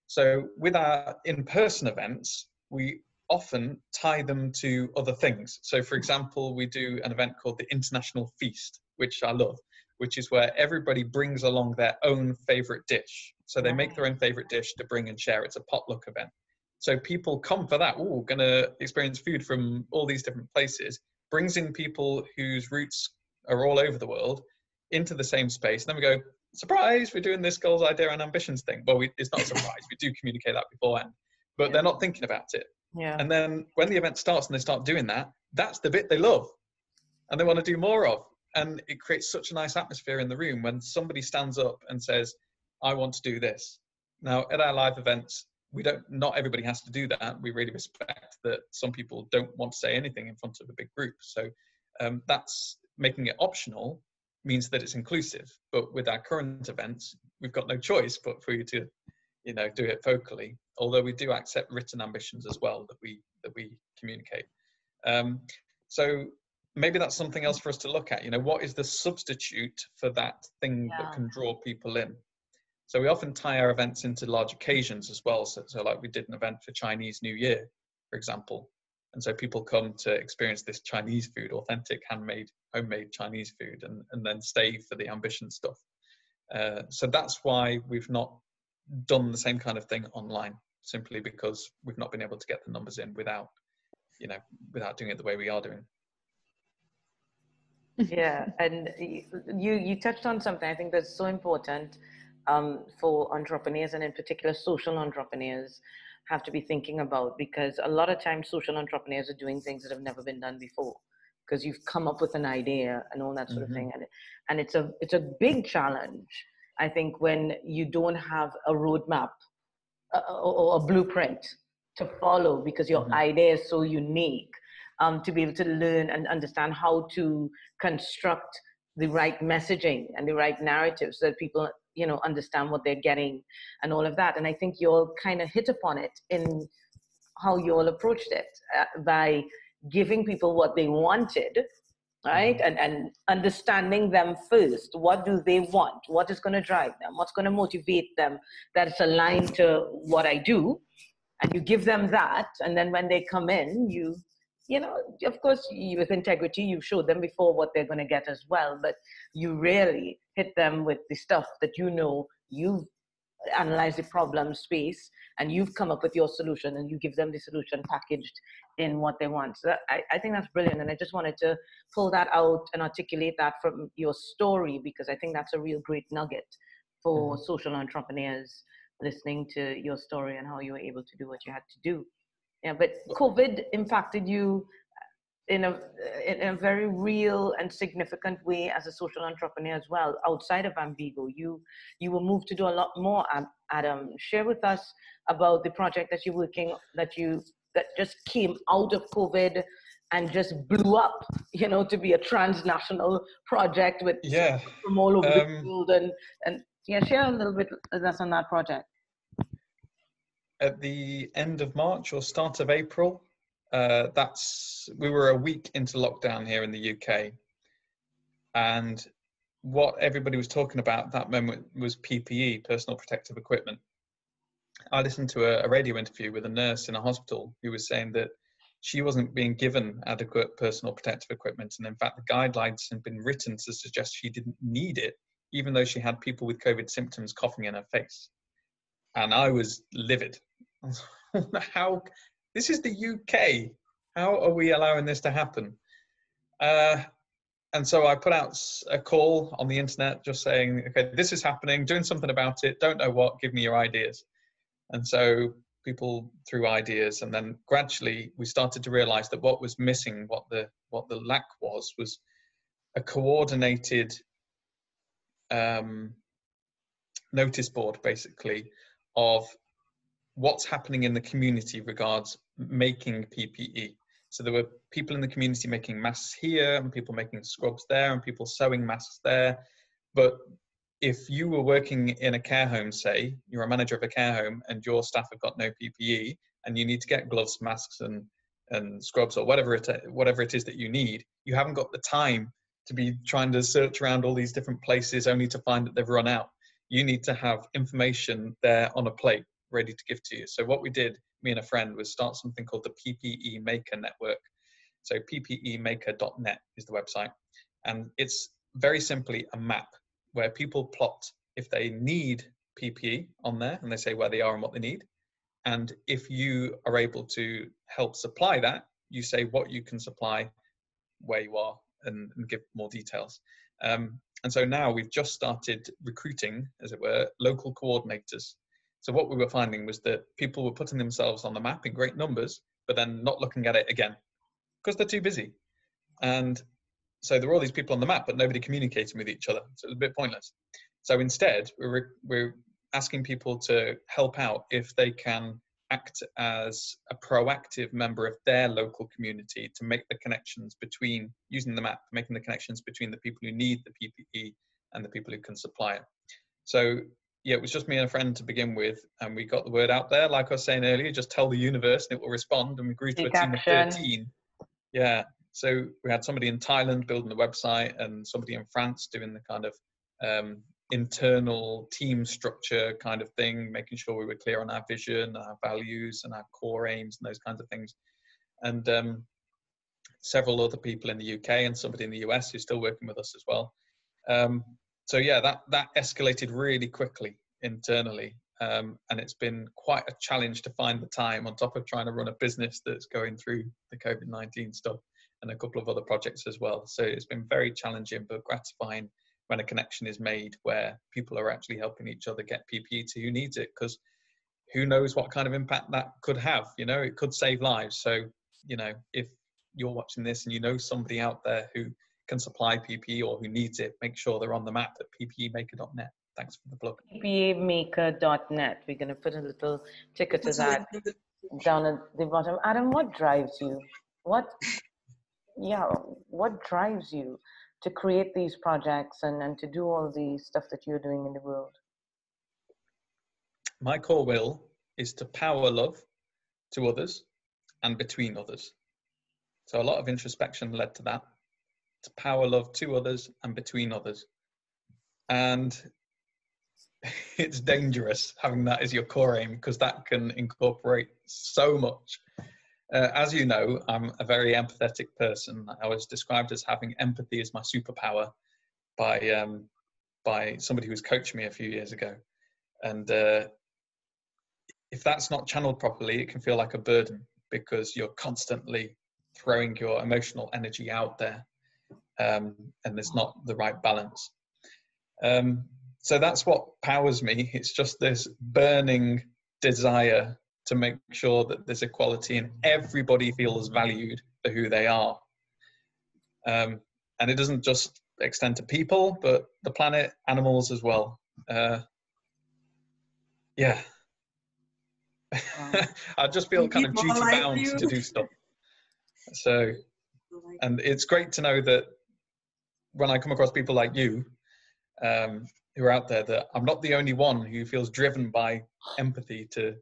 So with our in-person events, we often tie them to other things. So for example, we do an event called the International Feast, which I love, which is where everybody brings along their own favorite dish. So they make their own favorite dish to bring and share. It's a potluck event. So people come for that. Oh, going to experience food from all these different places. Brings in people whose roots are all over the world into the same space. And then we go, surprise, we're doing this goals, idea, and ambitions thing. Well, we, it's not a surprise. we do communicate that beforehand, but yeah. they're not thinking about it. Yeah. And then when the event starts and they start doing that, that's the bit they love and they want to do more of and it creates such a nice atmosphere in the room when somebody stands up and says i want to do this now at our live events we don't not everybody has to do that we really respect that some people don't want to say anything in front of a big group so um, that's making it optional means that it's inclusive but with our current events we've got no choice but for you to you know do it vocally although we do accept written ambitions as well that we that we communicate. Um, so maybe that's something else for us to look at. You know what is the substitute for that thing yeah. that can draw people in? So we often tie our events into large occasions as well. So, so like we did an event for chinese new year for example. And so people come to experience this chinese food authentic handmade homemade chinese food and, and then stay for the ambition stuff. Uh, so that's why we've not done the same kind of thing online simply because we've not been able to get the numbers in without you know without doing it the way we are doing yeah and you you touched on something i think that's so important um, for entrepreneurs and in particular social entrepreneurs have to be thinking about because a lot of times social entrepreneurs are doing things that have never been done before because you've come up with an idea and all that sort mm-hmm. of thing and, and it's a it's a big challenge i think when you don't have a roadmap or a blueprint to follow because your mm-hmm. idea is so unique um, to be able to learn and understand how to construct the right messaging and the right narrative so that people you know understand what they're getting and all of that and i think you all kind of hit upon it in how you all approached it uh, by giving people what they wanted right? Mm-hmm. and and understanding them first. What do they want? What is going to drive them? What's going to motivate them? That's aligned to what i do. And you give them that and then when they come in you you know of course you, with integrity you show them before what they're going to get as well but you really hit them with the stuff that you know you've analyzed the problem space and you've come up with your solution and you give them the solution packaged in what they want so that, I, I think that's brilliant and i just wanted to pull that out and articulate that from your story because i think that's a real great nugget for mm-hmm. social entrepreneurs listening to your story and how you were able to do what you had to do. Yeah, but COVID impacted you in a in a very real and significant way as a social entrepreneur as well. Outside of Ambigo, you you were moved to do a lot more. Adam, share with us about the project that you're working that you that just came out of COVID and just blew up, you know, to be a transnational project with yeah from all over um, the world and and yeah, share a little bit with us on that project. At the end of March or start of April, uh, that's we were a week into lockdown here in the UK, and what everybody was talking about that moment was PPE, personal protective equipment. I listened to a, a radio interview with a nurse in a hospital who was saying that she wasn't being given adequate personal protective equipment, and in fact, the guidelines had been written to suggest she didn't need it even though she had people with COVID symptoms coughing in her face. And I was livid. How? This is the UK. How are we allowing this to happen? Uh, and so I put out a call on the internet just saying, okay, this is happening, doing something about it, don't know what, give me your ideas. And so people threw ideas and then gradually we started to realize that what was missing, what the what the lack was, was a coordinated um, notice board basically of what's happening in the community regards making PPE. So there were people in the community making masks here and people making scrubs there and people sewing masks there. But if you were working in a care home, say, you're a manager of a care home and your staff have got no PPE and you need to get gloves, masks and and scrubs or whatever it whatever it is that you need, you haven't got the time to be trying to search around all these different places only to find that they've run out. You need to have information there on a plate ready to give to you. So what we did, me and a friend, was start something called the PPE Maker Network. So ppemaker.net is the website. And it's very simply a map where people plot if they need PPE on there and they say where they are and what they need. And if you are able to help supply that, you say what you can supply, where you are, and, and give more details. Um, and so now we've just started recruiting, as it were, local coordinators. So what we were finding was that people were putting themselves on the map in great numbers, but then not looking at it again because they're too busy. And so there were all these people on the map, but nobody communicating with each other. So it was a bit pointless. So instead, we're, we're asking people to help out if they can act as a proactive member of their local community to make the connections between using the map, making the connections between the people who need the PPE and the people who can supply it. So yeah, it was just me and a friend to begin with, and we got the word out there. Like I was saying earlier, just tell the universe and it will respond. And we grew to a team of 13. Yeah. So we had somebody in Thailand building the website and somebody in France doing the kind of um, internal team structure kind of thing, making sure we were clear on our vision, our values, and our core aims, and those kinds of things. And um, several other people in the UK and somebody in the US who's still working with us as well. Um, so yeah, that that escalated really quickly internally, um, and it's been quite a challenge to find the time on top of trying to run a business that's going through the COVID nineteen stuff and a couple of other projects as well. So it's been very challenging but gratifying when a connection is made where people are actually helping each other get PPE to who needs it because who knows what kind of impact that could have you know it could save lives so you know if you're watching this and you know somebody out there who can supply PPE or who needs it make sure they're on the map at ppemaker.net thanks for the plug. Ppmaker.net we're going to put a little ticker to that. down at the bottom. Adam what drives you? What yeah what drives you to create these projects and, and to do all the stuff that you're doing in the world? My core will is to power love to others and between others. So a lot of introspection led to that. To power love to others and between others. And it's dangerous having that as your core aim because that can incorporate so much. Uh, as you know, I'm a very empathetic person. I was described as having empathy as my superpower by um, by somebody who was coaching me a few years ago, and uh, if that's not channeled properly, it can feel like a burden because you're constantly throwing your emotional energy out there um, and there's not the right balance. Um, so that's what powers me. It's just this burning desire to make sure that there's equality and everybody feels valued for who they are. Um, and it doesn't just extend to people, but the planet, animals as well. Uh, yeah, I just feel kind of duty bound to do stuff. So, and it's great to know that when I come across people like you, um, who are out there, that I'm not the only one who feels driven by empathy to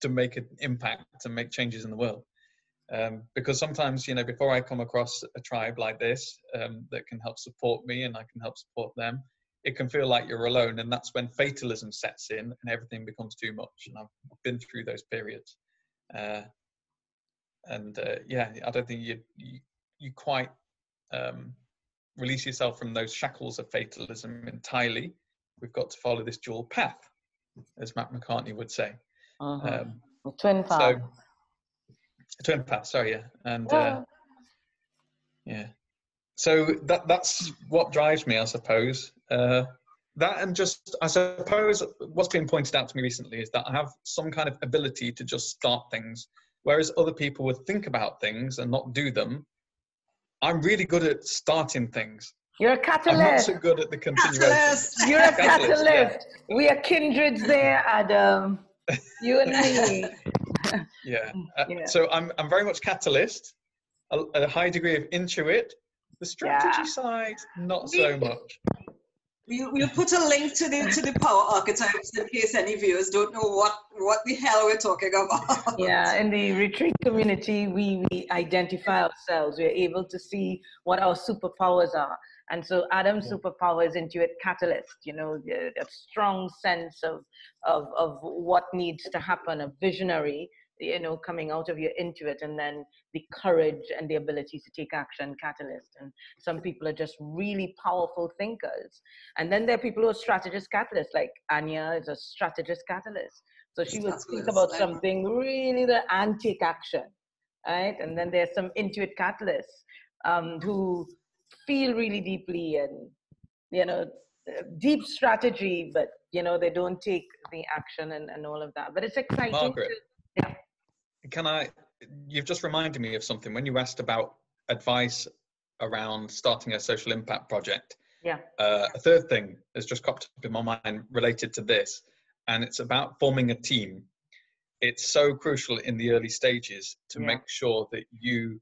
to make an impact and make changes in the world. Um, because sometimes, you know, before I come across a tribe like this um, that can help support me and I can help support them, it can feel like you're alone. And that's when fatalism sets in and everything becomes too much. And i've been through those periods. Uh, and uh, yeah i don't think you you, you quite um, release yourself from those shackles of fatalism entirely we've got to follow this dual path as matt mccartney would say uh-huh. um, twin path so, twin path sorry yeah and yeah. Uh, yeah so that that's what drives me i suppose uh, that and just i suppose what's been pointed out to me recently is that i have some kind of ability to just start things whereas other people would think about things and not do them i'm really good at starting things you're a catalyst. I'm not so good at the continuation. Catalyst. You're a catalyst. catalyst. Yeah. We are kindred there, Adam. You and me. yeah. Uh, yeah. So I'm I'm very much catalyst, a, a high degree of intuit. The strategy yeah. side, not so much. We'll, we'll put a link to the to the power archetypes in case any viewers don't know what what the hell we're talking about. Yeah, in the retreat community, we, we identify ourselves. We're able to see what our superpowers are. And so Adam's yeah. superpower is intuit catalyst, you know, a strong sense of, of, of what needs to happen, a visionary you know coming out of your intuit and then the courage and the ability to take action catalyst. And some people are just really powerful thinkers. And then there are people who are strategist catalysts like Anja is a strategist catalyst. So she will think about something really the and take action right? And then there's some intuit catalysts um, who feel really deeply and you know deep strategy but you know they don't take the action and, and all of that. But it's exciting Margaret. To, yeah can I? You've just reminded me of something when you asked about advice around starting a social impact project. Yeah. Uh, a third thing has just cropped up in my mind related to this, and it's about forming a team. It's so crucial in the early stages to yeah. make sure that you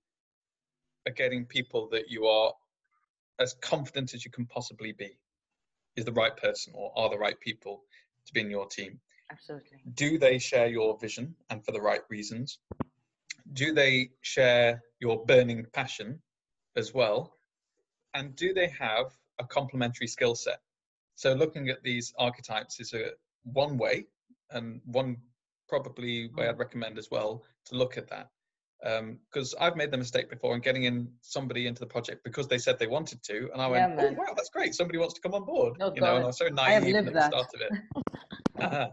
are getting people that you are as confident as you can possibly be is the right person or are the right people to be in your team. Absolutely. Do they share your vision and for the right reasons? Do they share your burning passion as well? And do they have a complementary skill set? So looking at these archetypes is a one way and one probably way I'd recommend as well to look at that. Because um, I've made the mistake before in getting in somebody into the project because they said they wanted to, and I went, yeah, "Oh wow, that's great! Somebody wants to come on board." Oh, you know, and I was so naive at the start of it. uh-huh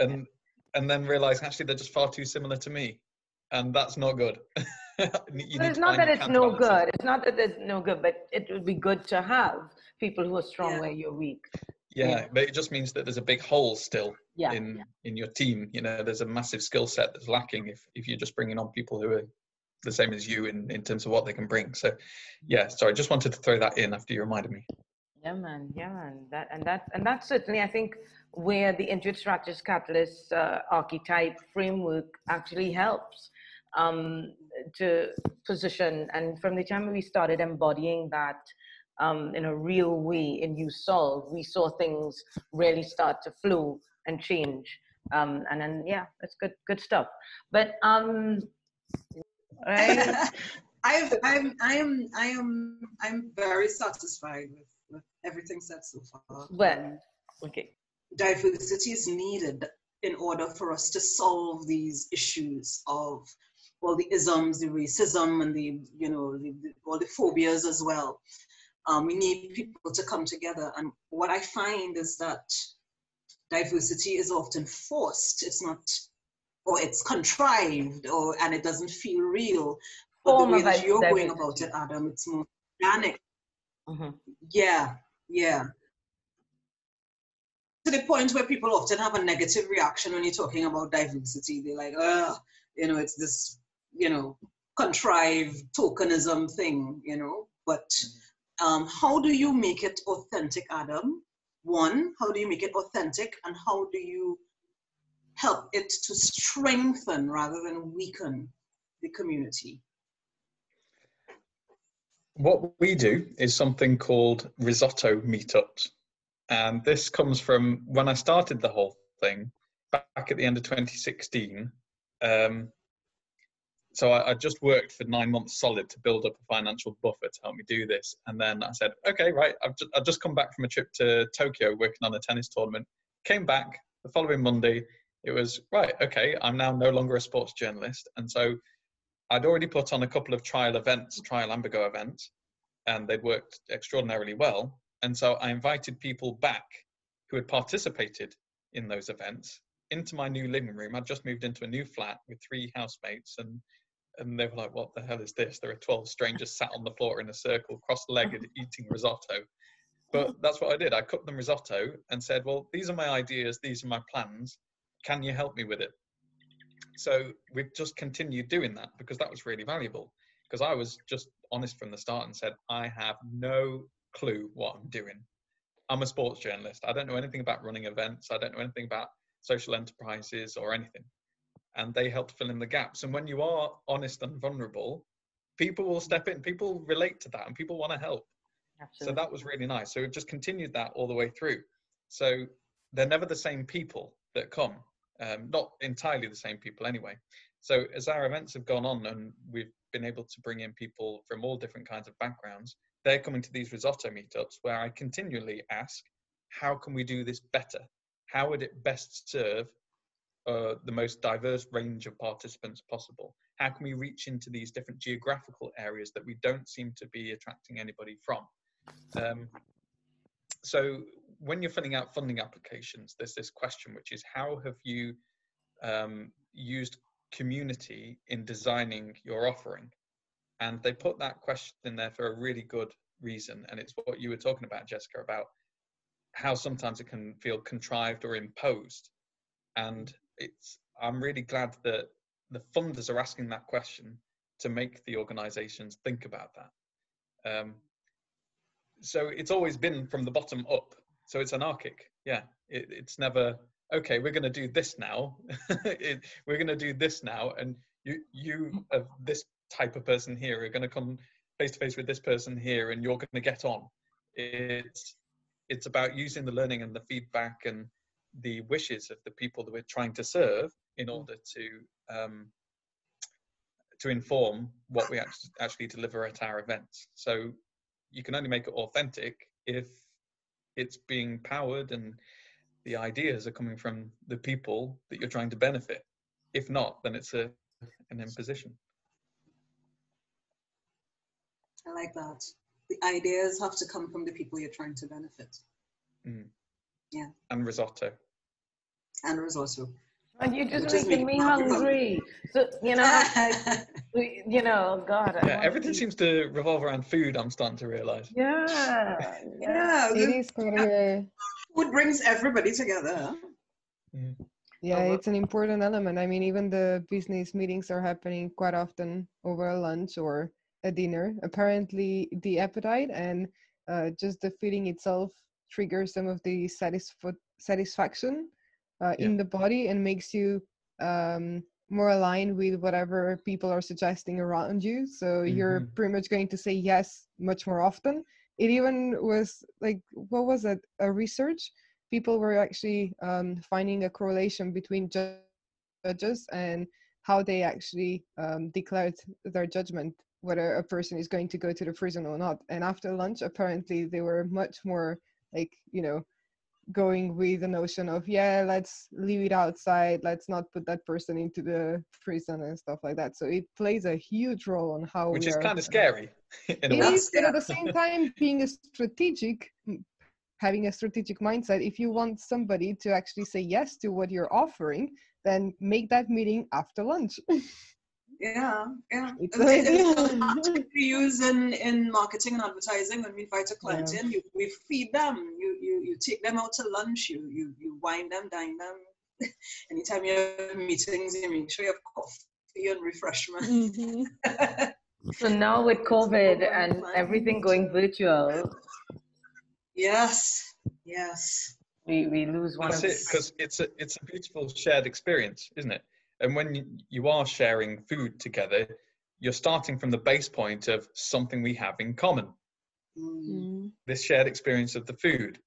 and and then realize actually they're just far too similar to me and that's not good it's not that it's no good. It's not that it's no good, but it would be good to have people who are strong yeah. where you're weak. Yeah, yeah, but it just means that there's a big hole still yeah. in in your team. You know, there's a massive skill set that's lacking if if you're just bringing on people who are the same as you in in terms of what they can bring. So, yeah, sorry, just wanted to throw that in after you reminded me. Yeah, man. Yeah, man. That and that and that's certainly I think where the intuitive strategist catalyst uh, archetype framework actually helps um, to position. And from the time we started embodying that um, in a real way in U-Solve, we saw things really start to flow and change. Um, and then, yeah, it's good, good stuff. But, um, right. i I'm, I am, I am, I'm very satisfied with, with everything said so far. Well, okay. Diversity is needed in order for us to solve these issues of all the isms, the racism, and the you know the, the, all the phobias as well. Um, we need people to come together, and what I find is that diversity is often forced. It's not, or it's contrived, or and it doesn't feel real. But the way that you're diversity. going about it, Adam, it's more organic. Mm-hmm. Yeah, yeah. To the point where people often have a negative reaction when you're talking about diversity. They're like, oh, you know, it's this you know, contrived tokenism thing, you know. But um, how do you make it authentic, Adam? One, how do you make it authentic, and how do you help it to strengthen rather than weaken the community? What we do is something called risotto meetups. And this comes from when I started the whole thing back at the end of 2016. Um, so I, I, just worked for nine months solid to build up a financial buffer to help me do this. And then I said, okay, right, I've just, I've just come back from a trip to Tokyo working on a tennis tournament. Came back the following Monday. It was right, okay, I'm now no longer a sports journalist. And so I'd already put on a couple of trial events, trial Ambigo events, and they'd worked extraordinarily well. And so I invited people back who had participated in those events into my new living room. I'd just moved into a new flat with three housemates and and they were like, "What the hell is this?" There are twelve strangers sat on the floor in a circle, cross-legged, eating risotto. But that's what I did. I cooked them risotto and said, "Well, these are my ideas. These are my plans. Can you help me with it?" So we've just continued doing that because that was really valuable. Because I was just honest from the start and said, "I have no clue what I'm doing. I'm a sports journalist. I don't know anything about running events. I don't know anything about social enterprises or anything." and they helped fill in the gaps. And when you are honest and vulnerable, people will step in, people relate to that, and people want to help. Absolutely. So that was really nice. So we've just continued that all the way through. So they're never the same people that come, um, not entirely the same people anyway. So as our events have gone on and we've been able to bring in people from all different kinds of backgrounds, they're coming to these risotto meetups where I continually ask, how can we do this better? How would it best serve uh, the most diverse range of participants possible? How can we reach into these different geographical areas that we don't seem to be attracting anybody from? Um, so when you're filling out funding applications, there's this question, which is how have you um, used community in designing your offering? And they put that question in there for a really good reason. And it's what you were talking about, Jessica, about how sometimes it can feel contrived or imposed. And it's I'm really glad that the funders are asking that question to make the organisations think about that. Um, so it's always been from the bottom up. So it's anarchic. Yeah, it, it's never okay. We're going to do this now. it, we're going to do this now, and you you this type of person here are going to come face to face with this person here, and you're going to get on. It's it's about using the learning and the feedback and the wishes of the people that we're trying to serve in mm. order to um, to inform what we actually, actually deliver at our events. So you can only make it authentic if it's being powered and the ideas are coming from the people that you're trying to benefit. If not, then it's a an imposition. I like that. The ideas have to come from the people you're trying to benefit. Mm. Yeah. And risotto and risotto. And you're just Which making me. me hungry. So, you know, we- you know, God. I Yeah, everything to- seems to revolve around food. I'm starting to realise. Yeah. yeah. yeah, It the is quite a food brings everybody together. Yeah, well- it's an important element. I mean, even the business meetings are happening quite often over a lunch or a dinner. Apparently, the appetite and uh, just the feeling itself triggers some of the satisf- satisfaction uh, Yeah. in the body and makes you um, more aligned with whatever people are suggesting around you. So you're Mhm. pretty much going to say yes much more often. It even was like, what was it? A research people were actually um, finding a correlation between judges and how they actually um, declared their judgment whether a person is going to go to the prison or not. And after lunch apparently they were much more like you know going with the notion of yeah let's leave it outside. Let's not put that person into the prison and stuff like that. So it plays a huge role on how Which we is are, kind of scary in a it way. is, but at the same time, being a strategic, having a strategic mindset, if you want somebody to actually say yes to what you're offering, then make that meeting after lunch. Yeah, yeah. It's it's a tactic we use in, in marketing and advertising when we invite a client Yeah. in. You, we feed them. You, you you take them out to lunch. You you you wine them, dine them. Anytime you have meetings, you make sure you have coffee and refreshment. Mhm. So now with COVID and fun. everything going virtual, yes, yes. we, we lose one That's of it, because it's a it's a beautiful shared experience, isn't it? And when you, are sharing food together, you're starting from the base point of something we have in common. Mm. This shared experience of the food,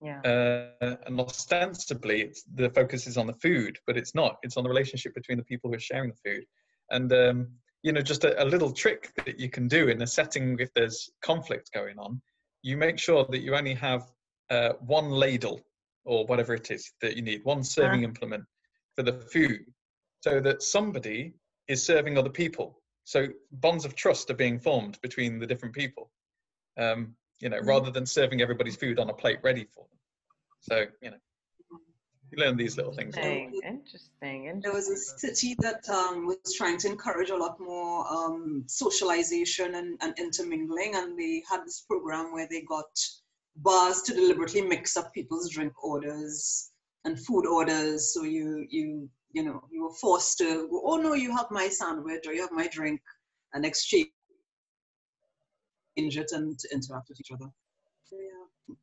yeah. uh, and ostensibly, it's, the focus is on the food, but it's not. It's on the relationship between the people who are sharing the food. And um, you know, just a, a little trick that you can do in a setting if there's conflict going on, you make sure that you only have uh, one ladle or whatever it is that you need, one serving implement for the food, so that somebody is serving other people. So bonds of trust are being formed between the different people. Um, you know, rather than serving everybody's food on a plate ready for them. So you know, you learn these little things. Interesting. Interesting. There was a city that um, was trying to encourage a lot more um, socialization and, and intermingling, and they had this program where they got bars to deliberately mix up people's drink orders and food orders. So you you you know you were forced to go, oh no, you have my sandwich or you have my drink, and exchange it and to interact with each other. So, yeah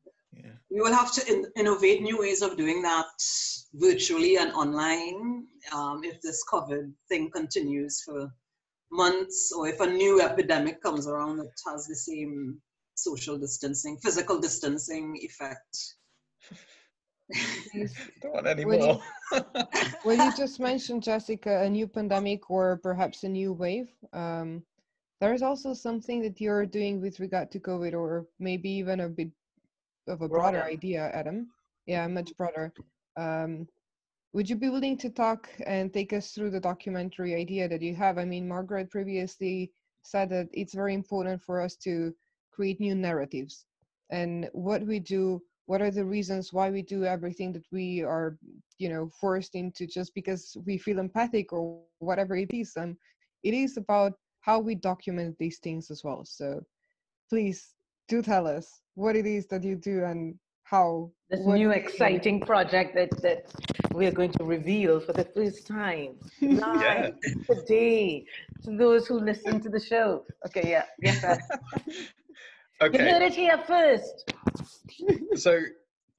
Yeah. we will have to in- innovate new ways of doing that virtually and online um, if this COVID thing continues for months or if a new epidemic comes around that has the same social distancing, physical distancing effect. Don't want any When you- more. well, you just mentioned, Jessica, a new pandemic or perhaps a new wave. Um, there is also something that you're doing with regard to COVID, or maybe even a bit of a broader Broader. idea, Adam. Yeah, much broader. Um, would you be willing to talk and take us through the documentary idea that you have? I mean, Margaret previously said that it's very important for us to create new narratives and what we do what are the reasons why we do everything that we are you know forced into just because we feel empathic or whatever it is and it is about how we document these things as well. So please do tell us what it is that you do and how This new exciting project that, that we're going to reveal for the first time live today to those who listen to the show. Okay, yeah, yes, Ed. you okay. heard it here first. so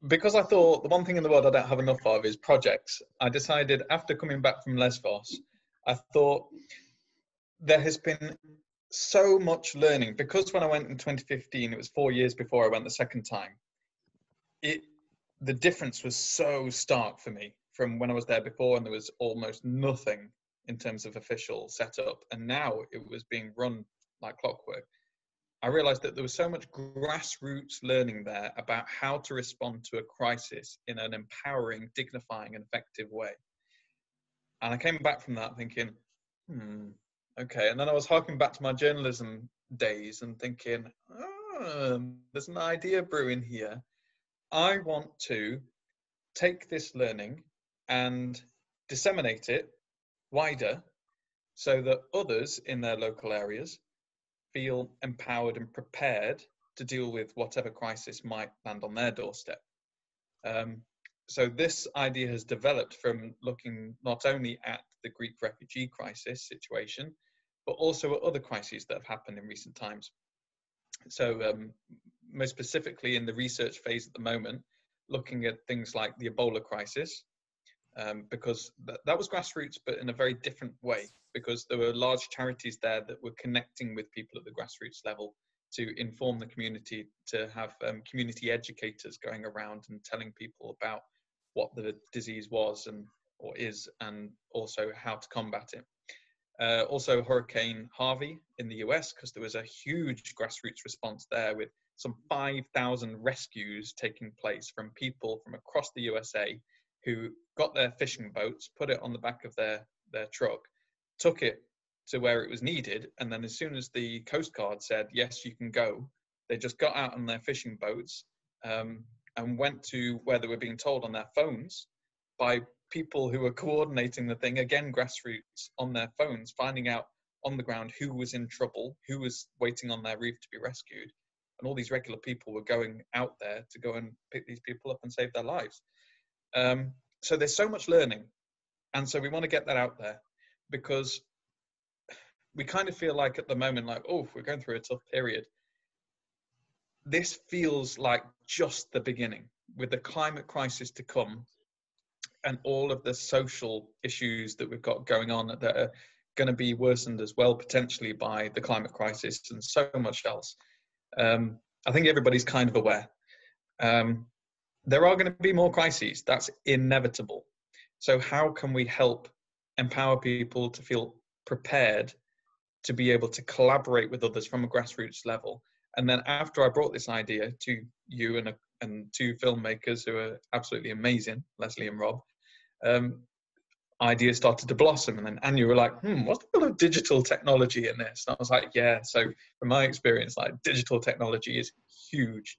because I thought the one thing in the world I don't have enough of is projects, I decided after coming back from Lesbos, I thought there has been so much learning because when I went in 2015, it was four years before I went the second time. It the difference was so stark for me from when I was there before, and there was almost nothing in terms of official setup, and now it was being run like clockwork. I realized that there was so much grassroots learning there about how to respond to a crisis in an empowering, dignifying, and effective way. And I came back from that thinking, hmm, okay. And then I was harking back to my journalism days and thinking, oh, there's an idea brewing here. I want to take this learning and disseminate it wider so that others in their local areas feel empowered and prepared to deal with whatever crisis might land on their doorstep. Um, so this idea has developed from looking not only at the Greek refugee crisis situation, but also at other crises that have happened in recent times. So um, most specifically in the research phase at the moment, looking at things like the Ebola crisis, um, because th- that was grassroots, but in a very different way, because there were large charities there that were connecting with people at the grassroots level to inform the community, to have um, community educators going around and telling people about what the disease was and or is, and also how to combat it. Uh, also, Hurricane Harvey in the US, because there was a huge grassroots response there with some 5,000 rescues taking place from people from across the USA who got their fishing boats, put it on the back of their, their truck, took it to where it was needed, and then as soon as the Coast Guard said, yes, you can go, they just got out on their fishing boats um, and went to where they were being told on their phones by people who were coordinating the thing, again, grassroots on their phones, finding out on the ground who was in trouble, who was waiting on their reef to be rescued. And all these regular people were going out there to go and pick these people up and save their lives. Um, so there's so much learning. And so we want to get that out there because we kind of feel like at the moment, like, oh, we're going through a tough period. This feels like just the beginning with the climate crisis to come and all of the social issues that we've got going on that are going to be worsened as well, potentially by the climate crisis and so much else. Um, I think everybody's kind of aware. Um, there are going to be more crises. That's inevitable. So, how can we help empower people to feel prepared to be able to collaborate with others from a grassroots level? And then, after I brought this idea to you and, a, and two filmmakers who are absolutely amazing, Leslie and Rob, um, ideas started to blossom. And then and you were like, hmm, what's the of digital technology in this? And I was like, yeah. So from my experience, like digital technology is huge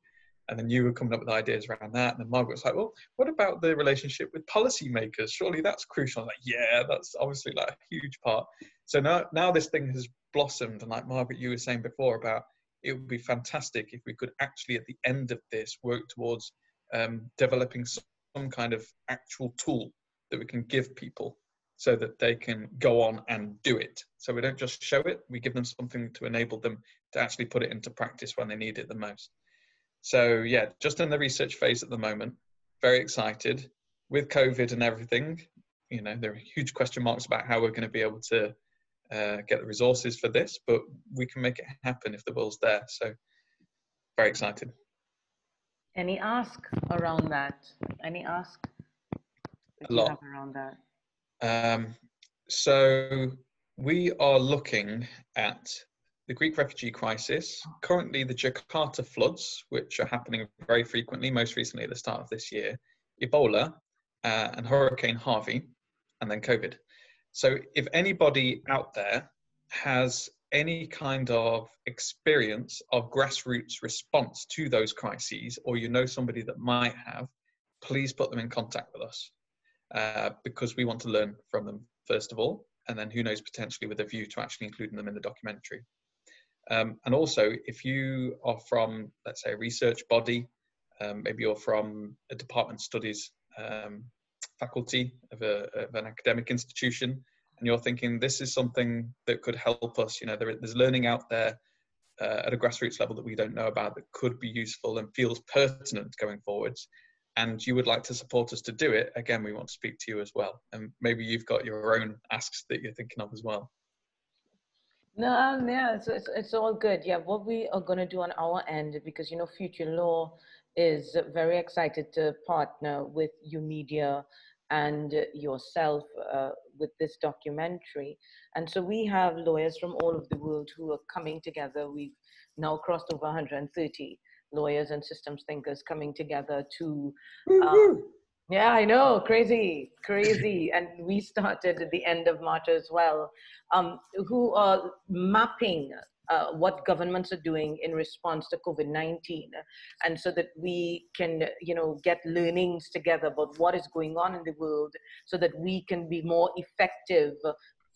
and then you were coming up with ideas around that. And then Margaret was like, well, what about the relationship with policymakers? Surely that's crucial. I'm like, yeah, that's obviously like a huge part. So now, now this thing has blossomed. And like Margaret, you were saying before about it would be fantastic if we could actually at the end of this work towards um, developing some kind of actual tool that we can give people so that they can go on and do it. So we don't just show it, we give them something to enable them to actually put it into practice when they need it the most. So yeah, just in the research phase at the moment. Very excited with COVID and everything. You know, there are huge question marks about how we're going to be able to uh, get the resources for this, but we can make it happen if the will's there. So very excited. Any ask around that? Any ask? A lot around that. Um, so we are looking at the Greek refugee crisis, currently the Jakarta floods, which are happening very frequently, most recently at the start of this year, Ebola, uh, and Hurricane Harvey, and then COVID. So, if anybody out there has any kind of experience of grassroots response to those crises, or you know somebody that might have, please put them in contact with us uh, because we want to learn from them, first of all, and then who knows, potentially with a view to actually including them in the documentary. Um, and also, if you are from, let's say, a research body, um, maybe you're from a department studies um, faculty of, a, of, an academic institution, and you're thinking this is something that could help us, you know, there, there's learning out there uh, at a grassroots level that we don't know about that could be useful and feels pertinent going forwards, and you would like to support us to do it, again, we want to speak to you as well. And maybe you've got your own asks that you're thinking of as well. No, um, yeah, it's, it's, it's all good. Yeah, what we are going to do on our end, because, you know, Future Law is very excited to partner with U-Media and yourself uh, with this documentary. And so we have lawyers from all over the world who are coming together. We've now crossed over 130 lawyers and systems thinkers coming together to um, yeah, I know, crazy, crazy. and we started at the end of March as well, um, who are mapping uh, what governments are doing in response to COVID-19, and so that we can, you know, get learnings together about what is going on in the world, so that we can be more effective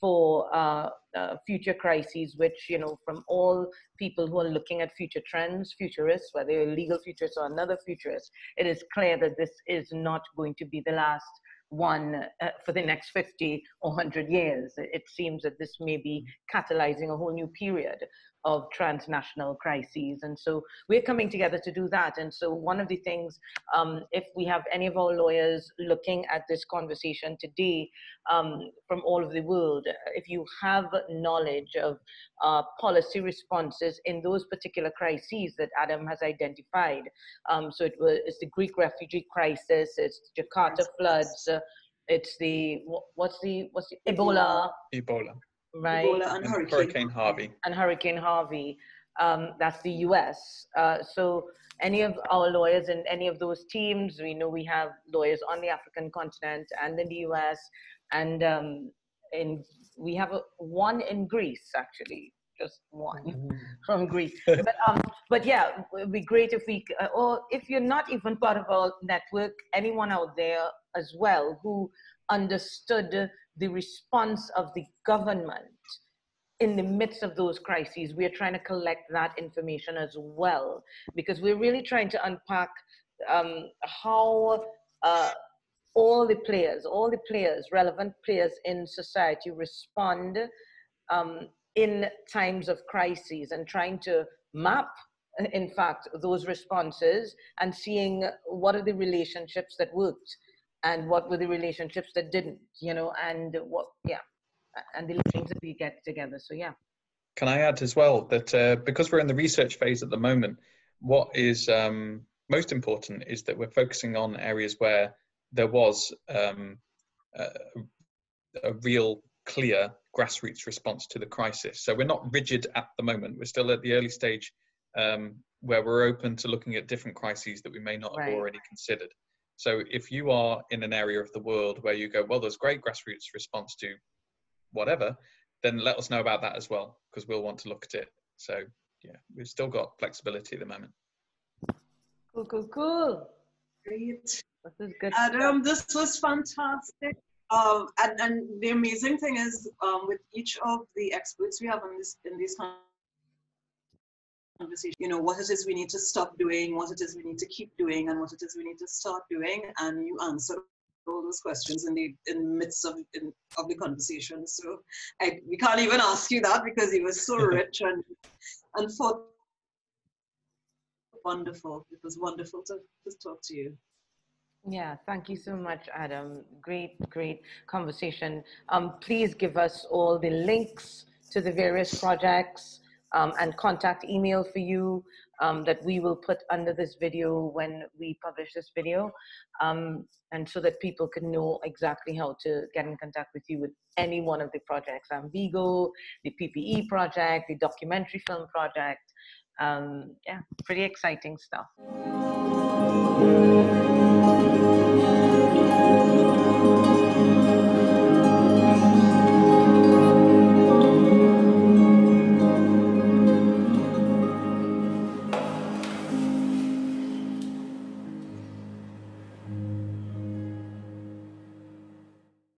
for uh, uh, future crises, which, you know, from all people who are looking at future trends, futurists, whether you're legal futurists or another futurist, it is clear that this is not going to be the last one uh, for the next 50 or 100 years. It seems that this may be catalyzing a whole new period of transnational crises. And so we're coming together to do that. And so one of the things, um, if we have any of our lawyers looking at this conversation today um, from all over the world, if you have knowledge of uh, policy responses in those particular crises that Adam has identified, um, so it was it's the Greek refugee crisis, it's Jakarta floods, uh, it's the what's the what's the Ebola. Ebola right? Ebola and Hurricane, Hurricane Harvey. And Hurricane Harvey. Um, that's the US. Uh, so any of our lawyers in any of those teams, we know we have lawyers on the African continent and in the US, and um, in we have a, one in Greece actually, just one mm-hmm. from Greece. but um, but yeah, it'd be great if we, uh, or if you're not even part of our network, anyone out there as well who understood the response of the government in the midst of those crises. We're trying to collect that information as well because we're really trying to unpack um, how uh, all the players, all the players, relevant players in society respond um, in times of crises and trying to map in fact those responses and seeing what are the relationships that worked and what were the relationships that didn't you know and what yeah and the things that we get together. So yeah. Can i add as well that uh, because we're in the research phase at the moment what is um, most important is that we're focusing on areas where there was um, a, a real clear grassroots response to the crisis. So we're not rigid at the moment. We're still at the early stage um, where we're open to looking at different crises that we may not right. have already considered so if you are in an area of the world where you go, well, there's great grassroots response to whatever, then let us know about that as well, because we'll want to look at it. So yeah, we've still got flexibility at the moment. Cool, cool, cool. Great. This is good. Adam, this was fantastic. Um, and, and the amazing thing is, um, with each of the experts we have in, this in these conversation you know what it is we need to stop doing what it is we need to keep doing and what it is we need to start doing and you answer all those questions in the in the midst of in, of the conversation so I, we can't even ask you that because it was so rich and and for wonderful it was wonderful to, to talk to you yeah, thank you so much, Adam. Great, great conversation. Um, please give us all the links to the various projects um, and contact email for you um, that we will put under this video when we publish this video. Um, and so that people can know exactly how to get in contact with you with any one of the projects, Ambigo, the PPE project, the documentary film project. Um, yeah, pretty exciting stuff.